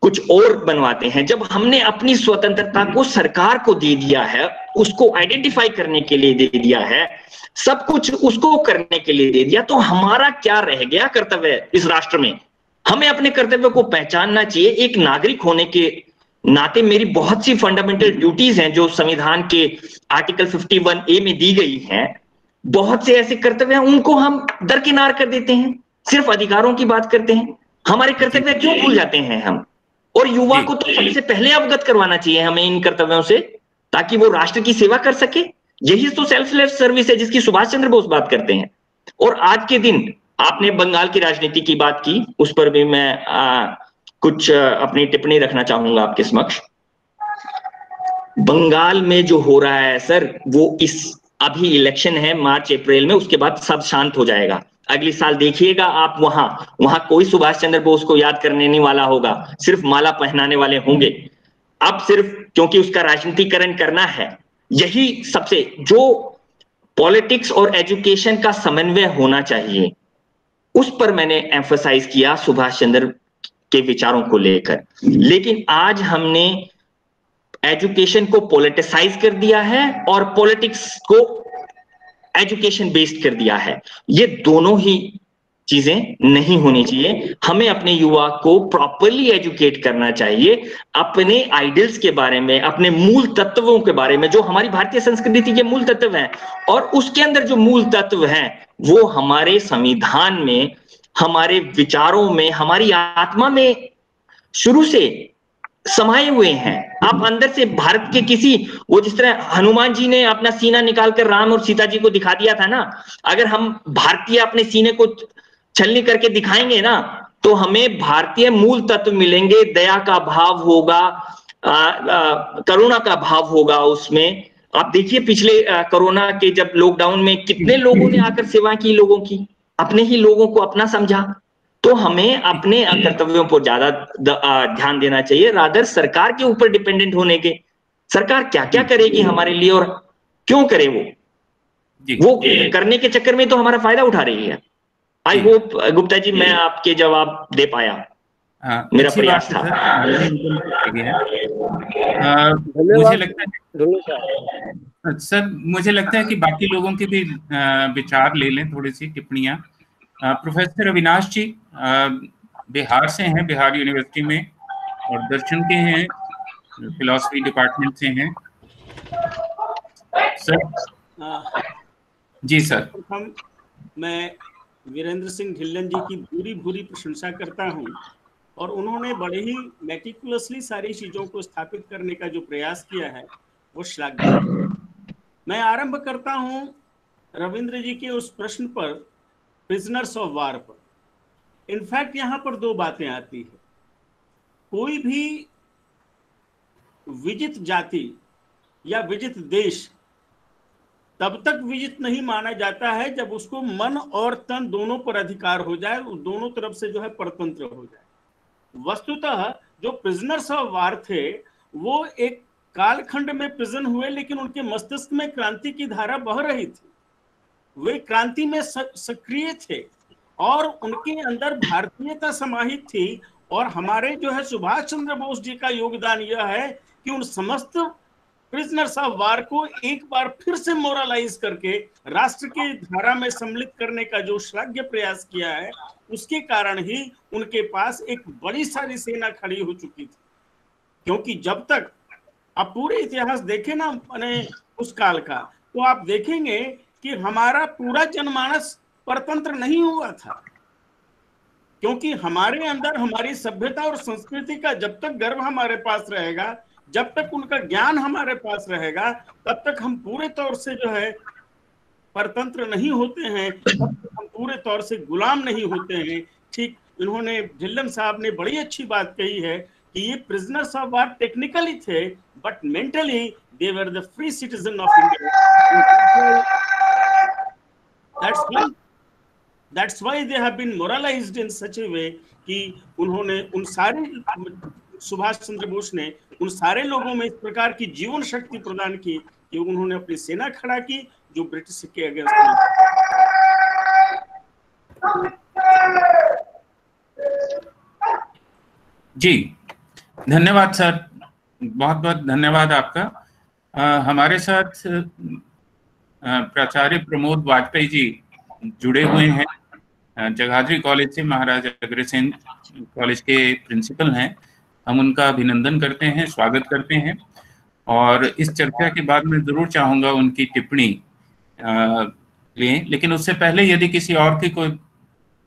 कुछ और बनवाते हैं। जब हमने अपनी स्वतंत्रता को सरकार को दे दिया है, उसको आइडेंटिफाई करने के लिए दे दिया है, सब कुछ उसको करने के लिए दे दिया तो हमारा क्या रह गया कर्तव्य इस राष्ट्र में? हमें अपने कर्तव्य को पहचानना चाहिए। एक नागरिक होने के नाते मेरी बहुत सी फंडामेंटल ड्यूटीज़ हैं जो संविधान के आर्टिकल 51 ए में दी गई हैं। बहुत से ऐसे कर्तव्य हैं उनको हम दरकिनार कर देते हैं। सिर्फ़ अधिकारों की बात करते हैं। हमारे कर्तव्य क्यों भूल जाते हैं हम? और युवा को तो सबसे पहले अवगत करवाना चाहिए हमें इन कर्तव्यों से ताकि वो राष्ट्र की सेवा कर सके। यही तो सेल्फलेस सर्विस है जिसकी सुभाष चंद्र बोस बात करते हैं। और आज के दिन आपने बंगाल की राजनीति की बात की उस पर भी मैं आ, कुछ अपनी टिप्पणी रखना चाहूँगा आपके समक्ष। बंगाल में जो हो रहा है, सर, वो इस, अभी इलेक्शन है मार्च, अप्रैल में, उसके बाद सब शांत हो जाएगा। अगले साल देखिएगा आप वहाँ वहाँ कोई सुभाष चंद्र बोस को याद करने नहीं वाला होगा, सिर्फ़ माला पहनाने वाले होंगे। अब सिर्फ़, क्योंकि उसका राजनीतिकरण करना है, यही सबसे, जो पॉलिटिक्स और एजुकेशन का समन्वय होना चाहिए, उस पर मैंने एम्फोसाइज किया सुभाष चंद्र के विचारों को लेकर। लेकिन आज हमने एजुकेशन को पॉलिटिसाइज कर दिया है और पॉलिटिक्स को एजुकेशन बेस्ड कर दिया है। ये दोनों ही चीज़ें नहीं होनी चाहिए। हमें अपने युवा को प्रॉपरली एजुकेट करना चाहिए, अपने आइडल्स के बारे में, अपने मूल तत्वों के बारे में, जो हमारी भारतीय संस्कृति के मूल तत्व हैं, और उसके अंदर जो मूल तत्व हैं, वो हमारे संविधान में हमारे विचारों में, हमारी आत्मा में शुरू से समाये हुए हैं। आप अंदर से भारत के किसी, वो जिस तरह हनुमान जी ने अपना सीना निकालकर राम और सीता जी को दिखा दिया था ना, अगर हम भारतीय अपने सीने को छलनी करके दिखाएँगे ना तो हमें भारतीय मूल तत्व मिलेंगे। दया का भाव होगा करुणा का भाव होगा उसमें। आप देखिए पिछले कोरोना के जब लॉकडाउन में कितने लोगों ने आकर सेवा की लोगों की। अपने ही लोगों को अपना समझा। तो हमें अपने कर्तव्यों पर ज़्यादा ध्यान देना चाहिए रादर सरकार के ऊपर डिपेंडेंट होने के। सरकार क्या क्या करेगी हमारे लिए और क्यों करे वो? वो करने के चक्कर में तो हमारा फ़ायदा उठा रही है। आई होप गुप्ता जी मैं आपके जवाब दे पाया। हाँ, मेरा प्रयास था। मुझे लगता है सर मुझे लगता है कि बाकी लोगों के भी विचार ले लें थोड़ी सी टिप्पणियाँ प्रोफेसर अविनाश जी बिहार से हैं बिहार यूनिवर्सिटी में और दर्शन के हैं फिलोसफी डिपार्टमेंट से हैं। सर? जी सर। हम मैं वीरेंद्र सिंह ढिल्लन जी की पूरी पूरी प्रशंसा करता हूँ और उन्होंने बड़े ही मेटिकुलसली सारी चीज़ों को स्थापित करने का जो प्रयास किया है वो श्लाघ्य मैं आरंभ करता हूँ रविंद्र जी के उस प्रश्न पर प्रिजनर्स ऑफ़ वार पर। इनफैक्ट यहाँ पर दो बातें आती है। कोई भी विजित जाति या विजित देश तब तक विजित नहीं माना जाता है जब उसको मन और तन दोनों पर अधिकार हो जाए दोनों तरफ़ से जो है परतंत्र हो जाए। वस्तुतः जो प्रिजनर्स ऑफ़ वार थे, वो एक कालखंड में प्रिजन हुए, लेकिन उनके मस्तिष्क में क्रांति की धारा बह रही थी। वे क्रांति में सक्रिय थे और उनके अंदर भारतीयता समाहित थी और हमारे जो है सुभाष चंद्र बोस जी का योगदान यह है कि उन समस्त प्रिजनर्स ऑफ़ वार को एक बार फिर से मोरलाइज करके राष्ट्र की धारा में सम्मिलित करने का जो श्लाघ्य प्रयास किया है, उसके कारण ही उनके पास एक बड़ी सारी सेना खड़ी हो चुकी थी। क्योंकि जब तक आप पूरे इतिहास देखें ना, मैंने उस काल का तो आप देखेंगे कि हमारा पूरा जनमानस परतंत्र नहीं हुआ था। क्योंकि हमारे अंदर हमारी सभ्यता और संस्कृति का जब तक गर्व हमारे पास रहेगा, जब तक उनका ज्ञान हमारे पास रहेगा, तब तक हम पूरे तौर से जो है परतंत्र नहीं होते हैं, तब तक हम पूरे तौर से गुलाम नहीं होते हैं। ठीक, इन्होंने ढिल्लन साहब ने बड़ी अच्छी बात कही है कि ये प्रिजनर्स ऑफ़ वार टेक्निकली थे but mentally they were the free citizen of India that's why that's why they have been moralized in such a way कि उन्होंने उन सारे, सुभाष चंद्र बोस ने उन सारे लोगों में इस प्रकार की जीवन शक्ति प्रदान की कि उन्होंने अपनी सेना खड़ा की जो ब्रिटिश के अगेंस्ट जी। धन्यवाद सर। बहुत बहुत धन्यवाद आपका। आ, हमारे साथ प्राचार्य प्रमोद वाजपेयी जी जुड़े हुए हैं। जगाधरी कॉलेज से महाराज अग्रसेन कॉलेज के प्रिंसिपल हैं। हम उनका अभिनंदन करते हैं स्वागत करते हैं। और इस चर्चा के बाद मैं ज़रूर चाहूँगा उनकी टिप्पणी लें। लेकिन उससे पहले यदि किसी और की कोई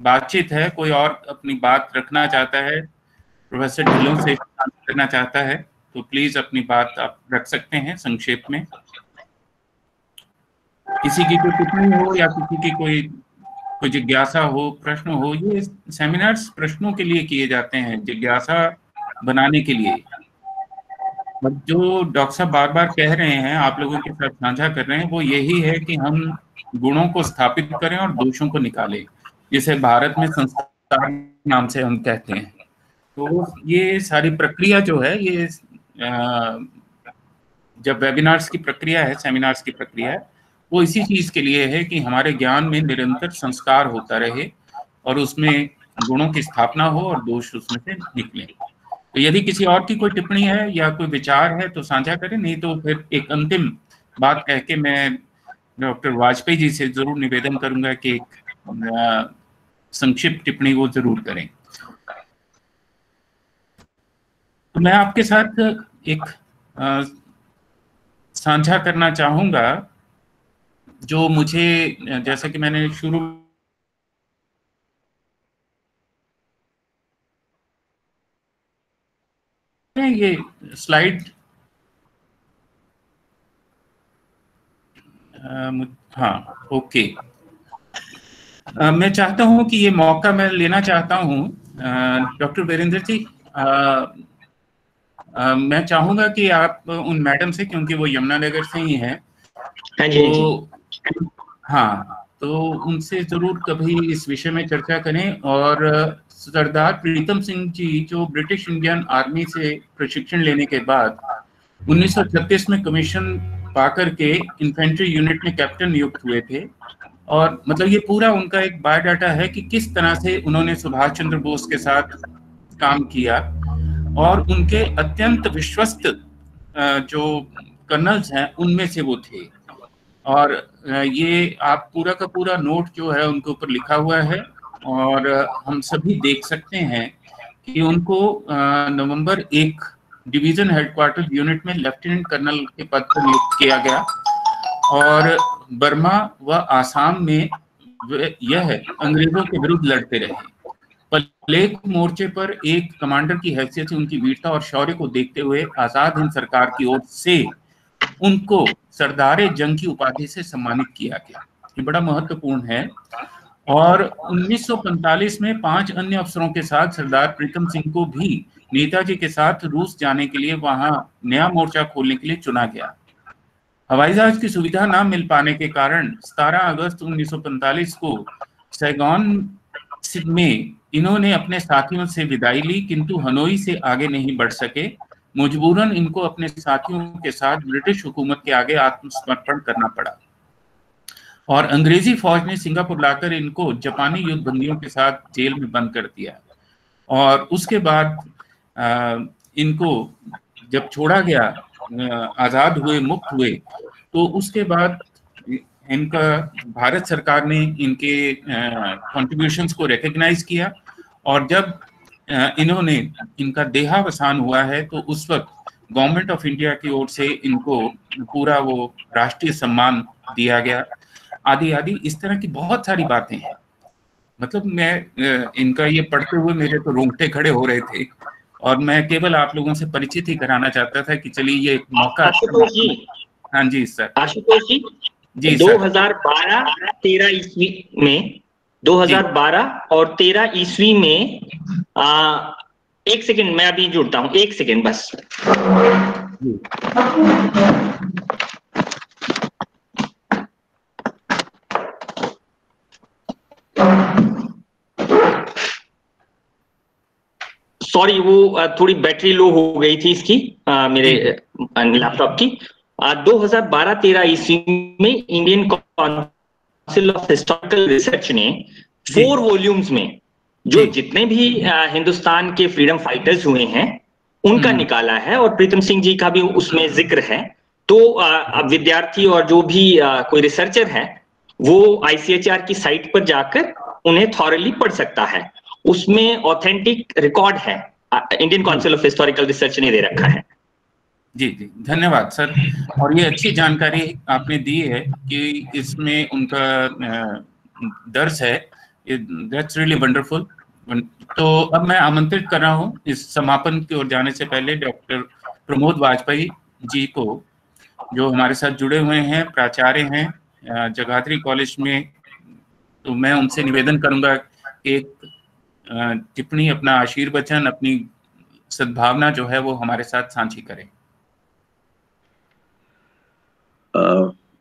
बातचीत है कोई और अपनी बात रखना चाहता है प्रोफेसर ढिलों से करना चाहता है तो प्लीज़ अपनी बात आप रख सकते हैं संक्षेप में। किसी की कोई टिप्पणी हो या किसी की कोई कोई जिज्ञासा हो, प्रश्न हो, ये सेमिनार्स प्रश्नों के लिए किए जाते हैं, जिज्ञासा बनाने के लिए। जो डॉक्टर साहब बार बार कह रहे हैं, आप लोगों के साथ साझा कर रहे हैं, वो यही है कि हम गुणों को स्थापित करें और दोषों को निकालें, जिसे भारत में संस्कार नाम से हम कहते हैं। तो ये सारी प्रक्रिया जो है, ये जब वेबिनार्स की प्रक्रिया है सेमिनार्स की प्रक्रिया है, वो इसी चीज़ के लिए है कि हमारे ज्ञान में निरंतर संस्कार होता रहे और उसमें गुणों की स्थापना हो और दोष उसमें से निकले। तो यदि किसी और की कोई टिप्पणी है या कोई विचार है तो साझा करें, नहीं तो फिर एक अंतिम बात कह के मैं डॉक्टर वाजपेयी जी से ज़रूर निवेदन करूँगा कि एक संक्षिप्त टिप्पणी वो ज़रूर करें। तो मैं आपके साथ एक साझा करना चाहूँगा जो मुझे जैसा कि मैंने शुरू ये स्लाइड हाँ ओके। आ, मैं चाहता हूँ कि ये मौका मैं लेना चाहता हूँ डॉक्टर वीरेंद्र जी। आ, आ, मैं चाहूँगा कि आप उन मैडम से क्योंकि वो यमुनानगर से ही हैं हाँ तो हाँ तो उनसे ज़रूर कभी इस विषय में चर्चा करें। और सरदार प्रीतम सिंह जी जो ब्रिटिश इंडियन आर्मी से प्रशिक्षण लेने के बाद 1936 में कमीशन पाकर के इन्फेंट्री यूनिट में कैप्टन नियुक्त हुए थे। और मतलब ये पूरा उनका एक बायोडाटा है कि किस तरह से उन्होंने सुभाष चंद्र बोस के साथ काम किया। और उनके अत्यंत विश्वस्त जो कर्नल्स हैं, उनमें से वो थे। और ये आप पूरा का पूरा नोट जो है, उनके ऊपर लिखा हुआ है और हम सभी देख सकते हैं कि उनको नवंबर एक डिवीज़न हेडक्वार्टर यूनिट में लेफ्टिनेंट कर्नल के पद पर नियुक्त किया गया। और बर्मा व आसाम में यह अंग्रेज़ों के विरुद्ध लड़ते रहे। पलेक मोर्चे पर एक कमांडर की हैसियत से उनकी वीरता और शौर्य को देखते हुए आज़ाद हिंद सरकार की ओर से उनको सरदार जंग की उपाधि से सम्मानित किया गया। ये बड़ा महत्वपूर्ण है। और 1945 में पाँच अन्य अफसरों के साथ सरदार प्रीतम सिंह को भी नेताजी के साथ रूस जाने के लिए वहाँ नया मोर्चा खोलने के लिए चुना गया। हवाई जहाज़ की सुविधा न मिल पाने के कारण 17 अगस्त 1945 को सैगॉन में इन्होंने अपने साथियों से विदाई ली, किंतु हनोई से आगे नहीं बढ़ सके। मजबूरन इनको अपने साथियों के साथ ब्रिटिश हुकूमत के आगे आत्मसमर्पण करना पड़ा। और अंग्रेज़ी फौज ने सिंगापुर लाकर इनको जापानी युद्ध बंदियों के साथ जेल में बंद कर दिया। और उसके बाद इनको जब छोड़ा गया आज़ाद हुए, मुक्त हुए तो उसके बाद इनका भारत सरकार ने इनके कंट्रीब्यूशंस को रिकग्नाइज किया और जब इन्होंने इनका देहावसान हुआ है तो उस वक्त गवर्नमेंट ऑफ़ इंडिया की ओर से इनको पूरा वो राष्ट्रीय सम्मान दिया गया। आदि आदि इस तरह की बहुत सारी बातें हैं। मतलब मैं इनका ये पढ़ते हुए मेरे तो रोंगटे खड़े हो रहे थे और मैं केवल आप लोगों से परिचित ही कराना चाहता था कि चलिए ये एक मौका हाँ जी सर। आशुतोष जी जी 2012 13 ईस्वी में 2012 और 13 ईस्वी में आ, एक सेकंड मैं अभी जुड़ता हूँ एक सेकंड बस। सॉरी वो थोड़ी बैटरी लो हो गई थी इसकी आ, मेरे लैपटॉप की। दो हज़ार बारह तेरह ईस्वी में Indian Council of Historical Research ने फोर वॉल्यूम्स में जो जितने भी हिंदुस्तान के फ्रीडम फाइटर्स हुए हैं उनका हम्म। निकाला है और प्रीतम सिंह जी का भी उसमें ज़िक्र है। तो आ, विद्यार्थी और जो भी कोई रिसर्चर है वो आईसीएचआर की साइट पर जाकर उन्हें थॉरली पढ़ सकता है। उसमें ऑथेंटिक रिकॉर्ड है Indian Council of Historical Research ने दे रखा है। जी जी, धन्यवाद, सर। और ये अच्छी जानकारी आपने दी है कि इसमें उनका दर्ज है। दैट्स रियली वंडरफुल तो अब मैं आमंत्रित कर रहा हूँ इस समापन की ओर जाने से पहले डॉक्टर प्रमोद वाजपेयी जी को, जो हमारे साथ जुड़े हुए हैं, प्राचार्य हैं जगाधरी कॉलेज में। तो मैं उनसे निवेदन करूँगा एक टिप्पणी, अपना आशीर्वचन, अपनी सद्भावना जो है वो हमारे साथ साझी करें।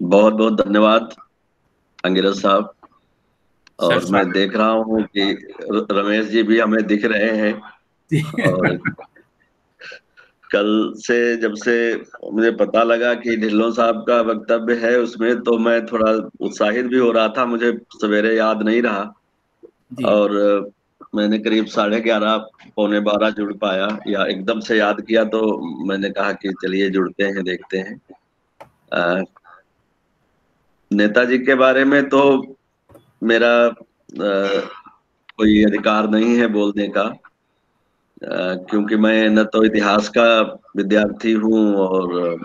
बहुत बहुत धन्यवाद अंगिरज साहब। और मैं देख रहा हूँ कि रमेश जी भी हमें दिख रहे हैं। और कल से जब से मुझे पता लगा कि ढिल्लो साहब का वक्तव्य है उसमें तो मैं थोड़ा उत्साहित भी हो रहा था मुझे सवेरे याद नहीं रहा। और मैंने करीब साढ़े ग्यारह पौने बारह जुड़ पाया या एकदम से याद किया तो मैंने कहा कि चलिए जुड़ते हैं देखते हैं। नेताजी के बारे में तो मेरा आ, कोई अधिकार नहीं है बोलने का। आ, क्योंकि मैं न तो इतिहास का विद्यार्थी हूँ और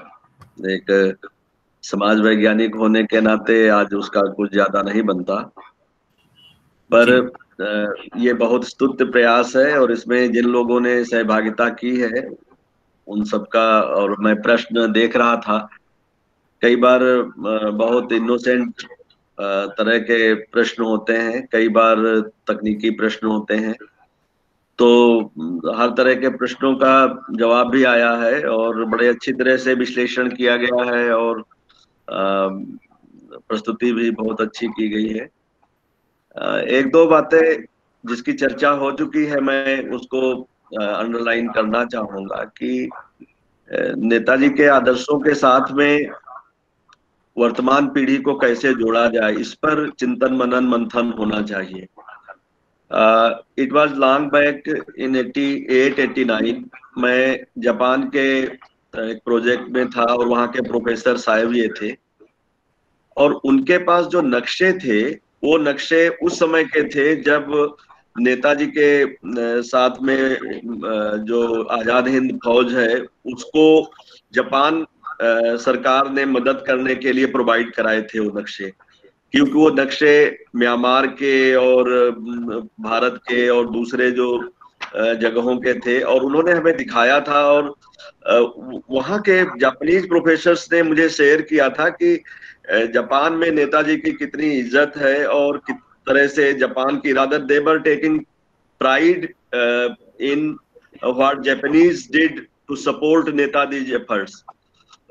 एक समाज वैज्ञानिक होने के नाते आज उसका कुछ ज़्यादा नहीं बनता। पर ये बहुत स्तुत प्रयास है और इसमें जिन लोगों ने सहभागिता की है उन सबका और मैं प्रश्न देख रहा था कई बार बहुत इनोसेंट तरह के प्रश्न होते हैं, कई बार तकनीकी प्रश्न होते हैं। तो हर तरह के प्रश्नों का जवाब भी आया है और बड़े अच्छी तरह से विश्लेषण किया गया है और प्रस्तुति भी बहुत अच्छी की गई है। एक दो बातें जिसकी चर्चा हो चुकी है, मैं उसको अंडरलाइन करना चाहूँगा कि नेताजी के आदर्शों के साथ में वर्तमान पीढ़ी को कैसे जोड़ा जाए, इस पर चिंतन मनन मंथन होना चाहिए। It was long back in 88 89 मैं जापान के एक प्रोजेक्ट में था और वहाँ के प्रोफेसर साहेब ये थे। और उनके पास जो नक्शे थे, वो नक्शे उस समय के थे जब नेताजी के साथ में जो आज़ाद हिंद फौज है, उसको जापान सरकार ने मदद करने के लिए प्रोवाइड कराए थे वो नक्शे। क्योंकि वो नक्शे म्यांमार के और भारत के और दूसरे जो जगहों के थे और उन्होंने हमें दिखाया था और वहाँ के जापानीज प्रोफेसर ने मुझे शेयर किया था कि जापान में नेताजी की कितनी इज़्ज़त है और किस तरह से जापान की rather they were taking pride in what Japanese did to support Netaji efforts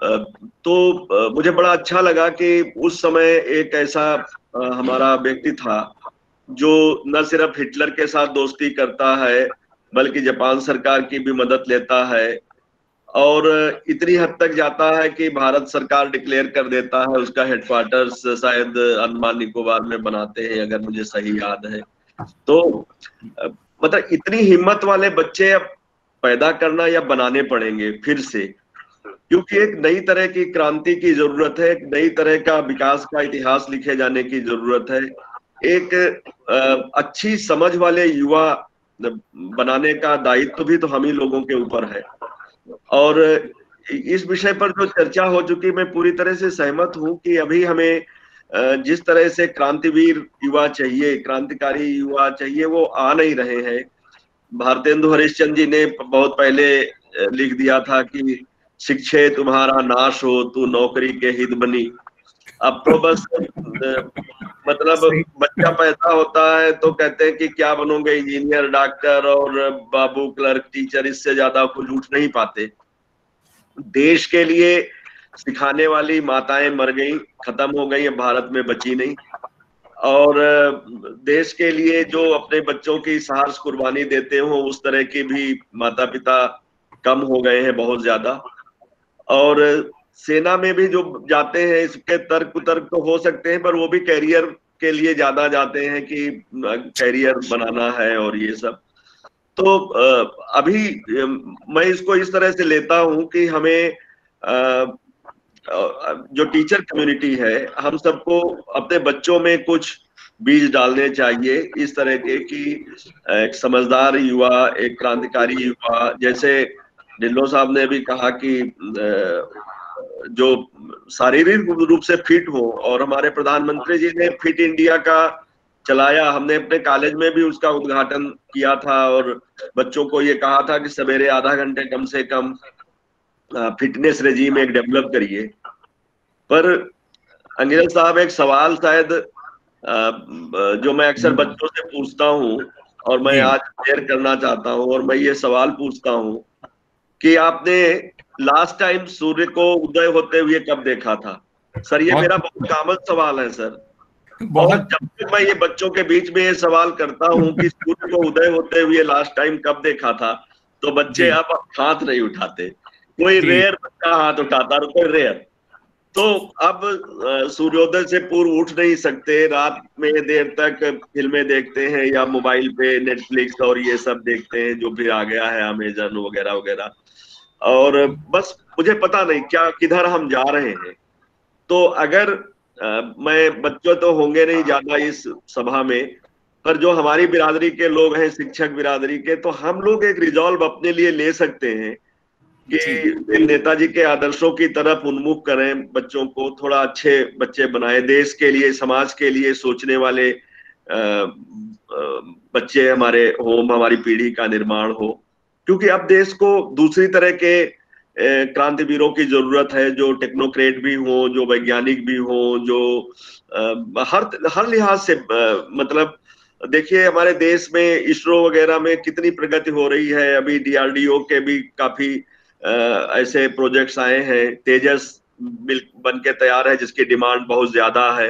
तो मुझे बड़ा अच्छा लगा कि उस समय एक ऐसा हमारा व्यक्ति था जो न सिर्फ़ हिटलर के साथ दोस्ती करता है, बल्कि जापान सरकार की भी मदद लेता है और इतनी हद तक जाता है कि भारत सरकार डिक्लेयर कर देता है, उसका हेडक्वार्टर्स शायद अंडमान निकोबार में बनाते हैं, अगर मुझे सही याद है। तो मतलब इतनी हिम्मत वाले बच्चे पैदा करना या बनाने पड़ेंगे फिर से। क्योंकि एक नई तरह की क्रांति की ज़रूरत है, एक नई तरह का विकास का इतिहास लिखे जाने की ज़रूरत है। एक अच्छी समझ वाले युवा बनाने का दायित्व भी तो हम ही लोगों के ऊपर है। और इस विषय पर जो चर्चा हो चुकी मैं पूरी तरह से सहमत हूँ कि अभी हमें जिस तरह से क्रांतिवीर युवा चाहिए, क्रांतिकारी युवा चाहिए, वो आ नहीं रहे हैं। भारतेंदु हरिश्चंद जी ने बहुत पहले लिख दिया था कि शिक्षे तुम्हारा नाश हो तू नौकरी के हित बनी। अब तो बस मतलब बच्चा पैदा होता है तो कहते हैं कि क्या बनोगे इंजीनियर डॉक्टर और बाबू क्लर्क टीचर इससे ज़्यादा कुछ उठ नहीं पाते। देश के लिए सिखाने वाली माताएँ मर गई खत्म हो गई भारत में बची नहीं। और देश के लिए जो अपने बच्चों की सहार्स कुर्बानी देते हो उस तरह की भी माता पिता कम हो गए हैं बहुत ज़्यादा। और सेना में भी जो जाते हैं, इसके तर्क तर्क तो हो सकते हैं, पर वो भी कैरियर के लिए ज़्यादा जाते हैं कि कैरियर बनाना है और ये सब। तो अभी मैं इसको इस तरह से लेता हूँ कि हमें जो टीचर कम्युनिटी है, हम सबको अपने बच्चों में कुछ बीज डालने चाहिए, इस तरह के कि एक समझदार युवा, एक क्रांतिकारी युवा, जैसे ढिल्लो साहब ने भी कहा कि जो शारीरिक रूप से फिट हो और हमारे प्रधानमंत्री जी ने फिट इंडिया का चलाया हमने अपने कॉलेज में भी उसका उद्घाटन किया था और बच्चों को ये कहा था कि सवेरे आधा घंटे कम से कम फिटनेस रेजीम एक डेवलप करिए पर अंग्रेज़ साहब एक सवाल शायद जो मैं अक्सर हम्म। बच्चों से पूछता हूँ और मैं आज शेयर करना चाहता हूँ और मैं ये सवाल पूछता हूँ कि आपने लास्ट टाइम सूर्य को उदय होते हुए कब देखा था? सर ये मेरा बहुत कॉमन सवाल है सर बहुत जब तक मैं ये बच्चों के बीच में ये सवाल करता हूँ कि सूर्य को उदय होते हुए लास्ट टाइम कब देखा था तो बच्चे अब हाथ नहीं उठाते। कोई रेयर बच्चा हाथ उठाता और कोई रेयर तो अब सूर्योदय से पूर्व उठ नहीं सकते। रात में देर तक फ़िल्में देखते हैं या मोबाइल पे नेटफ्लिक्स और ये सब देखते हैं जो भी आ गया है अमेजन वगैरह वगैरह। और बस मुझे पता नहीं क्या किधर हम जा रहे हैं। तो अगर आ, मैं बच्चों तो होंगे नहीं ज़्यादा इस सभा में पर जो हमारी बिरादरी के लोग हैं शिक्षक बिरादरी के तो हम लोग एक रिजॉल्व अपने लिए ले सकते हैं कि नेताजी के आदर्शों की तरफ़ उन्मुख करें बच्चों को थोड़ा अच्छे बच्चे बनाए देश के लिए समाज के लिए सोचने वाले आ, आ, बच्चे हमारे होम हमारी पीढ़ी का निर्माण हो। क्योंकि अब देश को दूसरी तरह के क्रांतिवीरों की ज़रूरत है, जो टेक्नोक्रेट भी हो, जो वैज्ञानिक भी हो, जो हर हर लिहाज से मतलब देखिए, हमारे देश में इसरो वगैरह में कितनी प्रगति हो रही है। अभी डीआरडीओ के भी काफ़ी ऐसे प्रोजेक्ट्स आए हैं। तेजस बन के तैयार है, जिसकी डिमांड बहुत ज़्यादा है।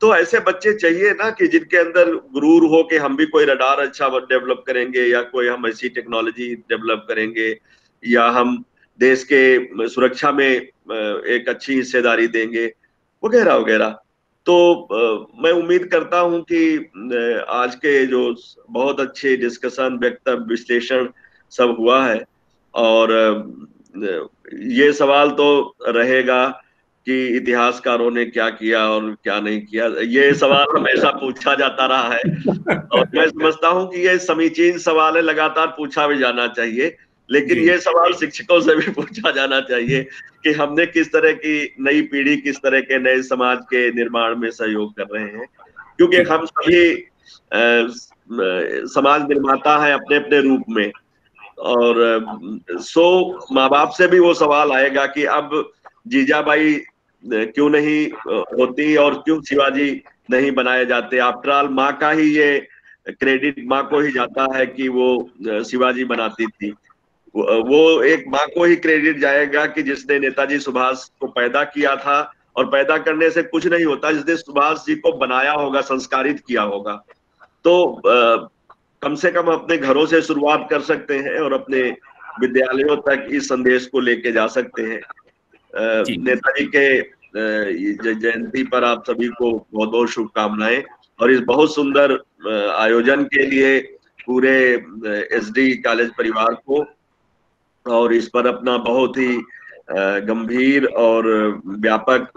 तो ऐसे बच्चे चाहिए ना कि जिनके अंदर गुरूर हो कि हम भी कोई रडार अच्छा डेवलप करेंगे या कोई हम ऐसी टेक्नोलॉजी डेवलप करेंगे या हम देश के सुरक्षा में एक अच्छी हिस्सेदारी देंगे, वगैरह वगैरह। तो मैं उम्मीद करता हूँ कि आज के जो बहुत अच्छे डिस्कशन, व्यक्तव्य, विश्लेषण सब हुआ है और ये सवाल तो रहेगा कि इतिहासकारों ने क्या किया और क्या नहीं किया। ये सवाल हमेशा पूछा जाता रहा है। और मैं समझता हूँ कि ये समीचीन सवाल है लगातार पूछा भी जाना चाहिए लेकिन ये सवाल शिक्षकों से भी पूछा जाना चाहिए कि हमने किस तरह की नई पीढ़ी किस तरह के नए समाज के निर्माण में सहयोग कर रहे हैं। क्योंकि हम सभी समाज निर्माता हैं अपने अपने रूप में। और सो माँ बाप से भी वो सवाल आएगा कि अब जीजाबाई क्यों नहीं होती और क्यों शिवाजी नहीं बनाए जाते? आफ्टर ऑल माँ का ही ये क्रेडिट माँ को ही जाता है कि वो शिवाजी बनाती थी। वो एक माँ को ही क्रेडिट जाएगा कि जिसने नेताजी सुभाष को पैदा किया था और पैदा करने से कुछ नहीं होता जिसने सुभाष जी को बनाया होगा संस्कारित किया होगा। तो आ, कम से कम अपने घरों से शुरुआत कर सकते हैं और अपने विद्यालयों तक इस संदेश को लेके जा सकते हैं। नेताजी के जयंती पर आप सभी को बहुत बहुत शुभकामनाएँ और इस बहुत सुंदर आयोजन के लिए पूरे एसडी कॉलेज परिवार को और इस पर अपना बहुत ही गंभीर और व्यापक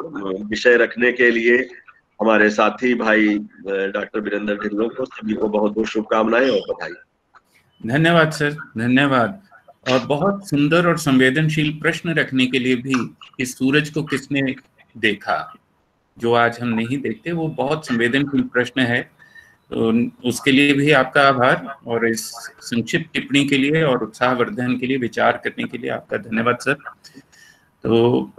विषय रखने के लिए हमारे साथी भाई डॉक्टर वीरेंद्र ढिल्लो को सभी को बहुत बहुत शुभकामनाएँ और बधाई। धन्यवाद, सर। धन्यवाद। और बहुत सुंदर और संवेदनशील प्रश्न रखने के लिए भी इस सूरज को किसने देखा। जो आज हम नहीं देखते, वो बहुत संवेदनशील प्रश्न है। तो उसके लिए भी आपका आभार और इस संक्षिप्त टिप्पणी के लिए और उत्साहवर्धन के लिए, विचार करने के लिए आपका धन्यवाद, सर। तो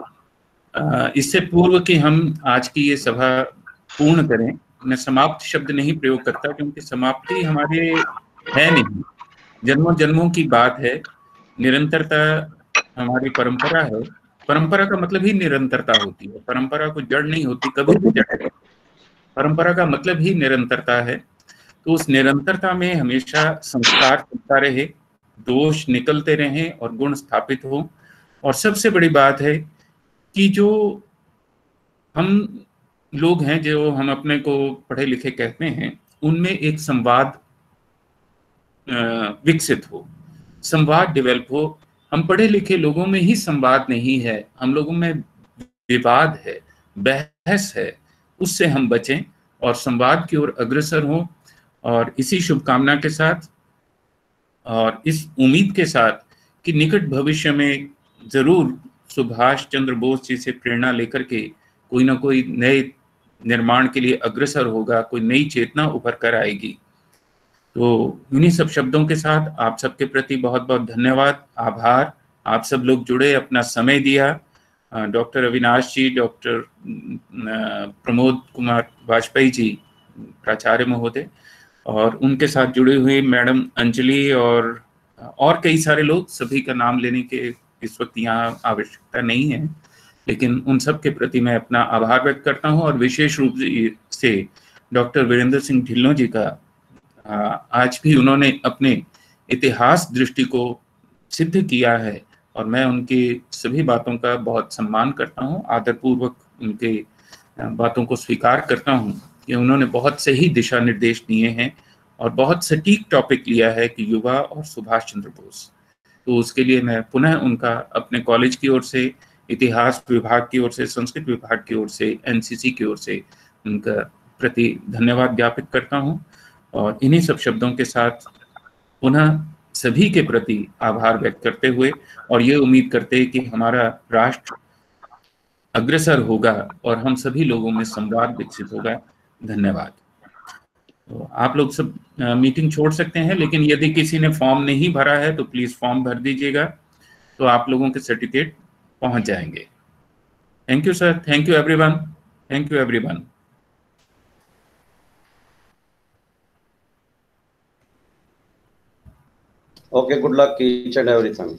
इससे पूर्व कि हम आज की ये सभा पूर्ण करें, मैं समाप्त शब्द नहीं प्रयोग करता क्योंकि समाप्ति हमारे है नहीं। जन्मों जन्मों की बात है, निरंतरता हमारी परंपरा है परंपरा का मतलब ही निरंतरता होती है। परंपरा को जड़ नहीं होती, कभी भी जड़ नहीं परंपरा का मतलब ही निरंतरता है। तो उस निरंतरता में हमेशा संस्कार चलता रहे, दोष निकलते रहे और गुण स्थापित हो। और सबसे बड़ी बात है कि जो हम लोग हैं, जो हम अपने को पढ़े लिखे कहते हैं, उनमें एक संवाद विकसित हो। संवाद डेवलप हो हम पढ़े लिखे लोगों में ही संवाद नहीं है, हम लोगों में विवाद है, बहस है, उससे हम बचें और संवाद की ओर अग्रसर हों। और इसी शुभकामना के साथ और इस उम्मीद के साथ कि निकट भविष्य में ज़रूर सुभाष चंद्र बोस जी से प्रेरणा लेकर के कोई ना कोई नए निर्माण के लिए अग्रसर होगा, कोई नई चेतना उभर कर आएगी। तो इन्हीं सब शब्दों के साथ आप सबके प्रति बहुत बहुत धन्यवाद, आभार। आप सब लोग जुड़े, अपना समय दिया। डॉक्टर अविनाश जी, डॉक्टर प्रमोद कुमार वाजपेयी जी, प्राचार्य महोदय, और उनके साथ जुड़े हुए मैडम अंजलि और और कई सारे लोग, सभी का नाम लेने के, इस वक्त यहाँ आवश्यकता नहीं है, लेकिन उन सब के प्रति मैं अपना आभार व्यक्त करता हूँ और विशेष रूप से डॉक्टर वीरेंद्र सिंह ढिल्लो जी का आज भी उन्होंने अपने इतिहास दृष्टि को सिद्ध किया है और मैं उनकी सभी बातों का बहुत सम्मान करता हूँ, आदरपूर्वक उनके बातों को स्वीकार करता हूँ कि उन्होंने बहुत सही दिशा निर्देश दिए हैं और बहुत सटीक टॉपिक लिया है कि युवा और सुभाष चंद्र बोस। तो उसके लिए मैं पुनः उनका अपने कॉलेज की ओर से, इतिहास विभाग की ओर से, संस्कृत विभाग की ओर से एनसीसी की ओर से उनका प्रति धन्यवाद ज्ञापित करता हूँ। और इन्हीं सब शब्दों के साथ पुनः सभी के प्रति आभार व्यक्त करते हुए और ये उम्मीद करते हैं कि हमारा राष्ट्र अग्रसर होगा और हम सभी लोगों में संवाद विकसित होगा। धन्यवाद। तो आप लोग सब मीटिंग छोड़ सकते हैं, लेकिन यदि किसी ने फॉर्म नहीं भरा है तो प्लीज़ फॉर्म भर दीजिएगा तो आप लोगों के सर्टिफिकेट पहुँच जाएँगे। Thank you sir thank you everyone thank you everyone Okay, good luck each and everything.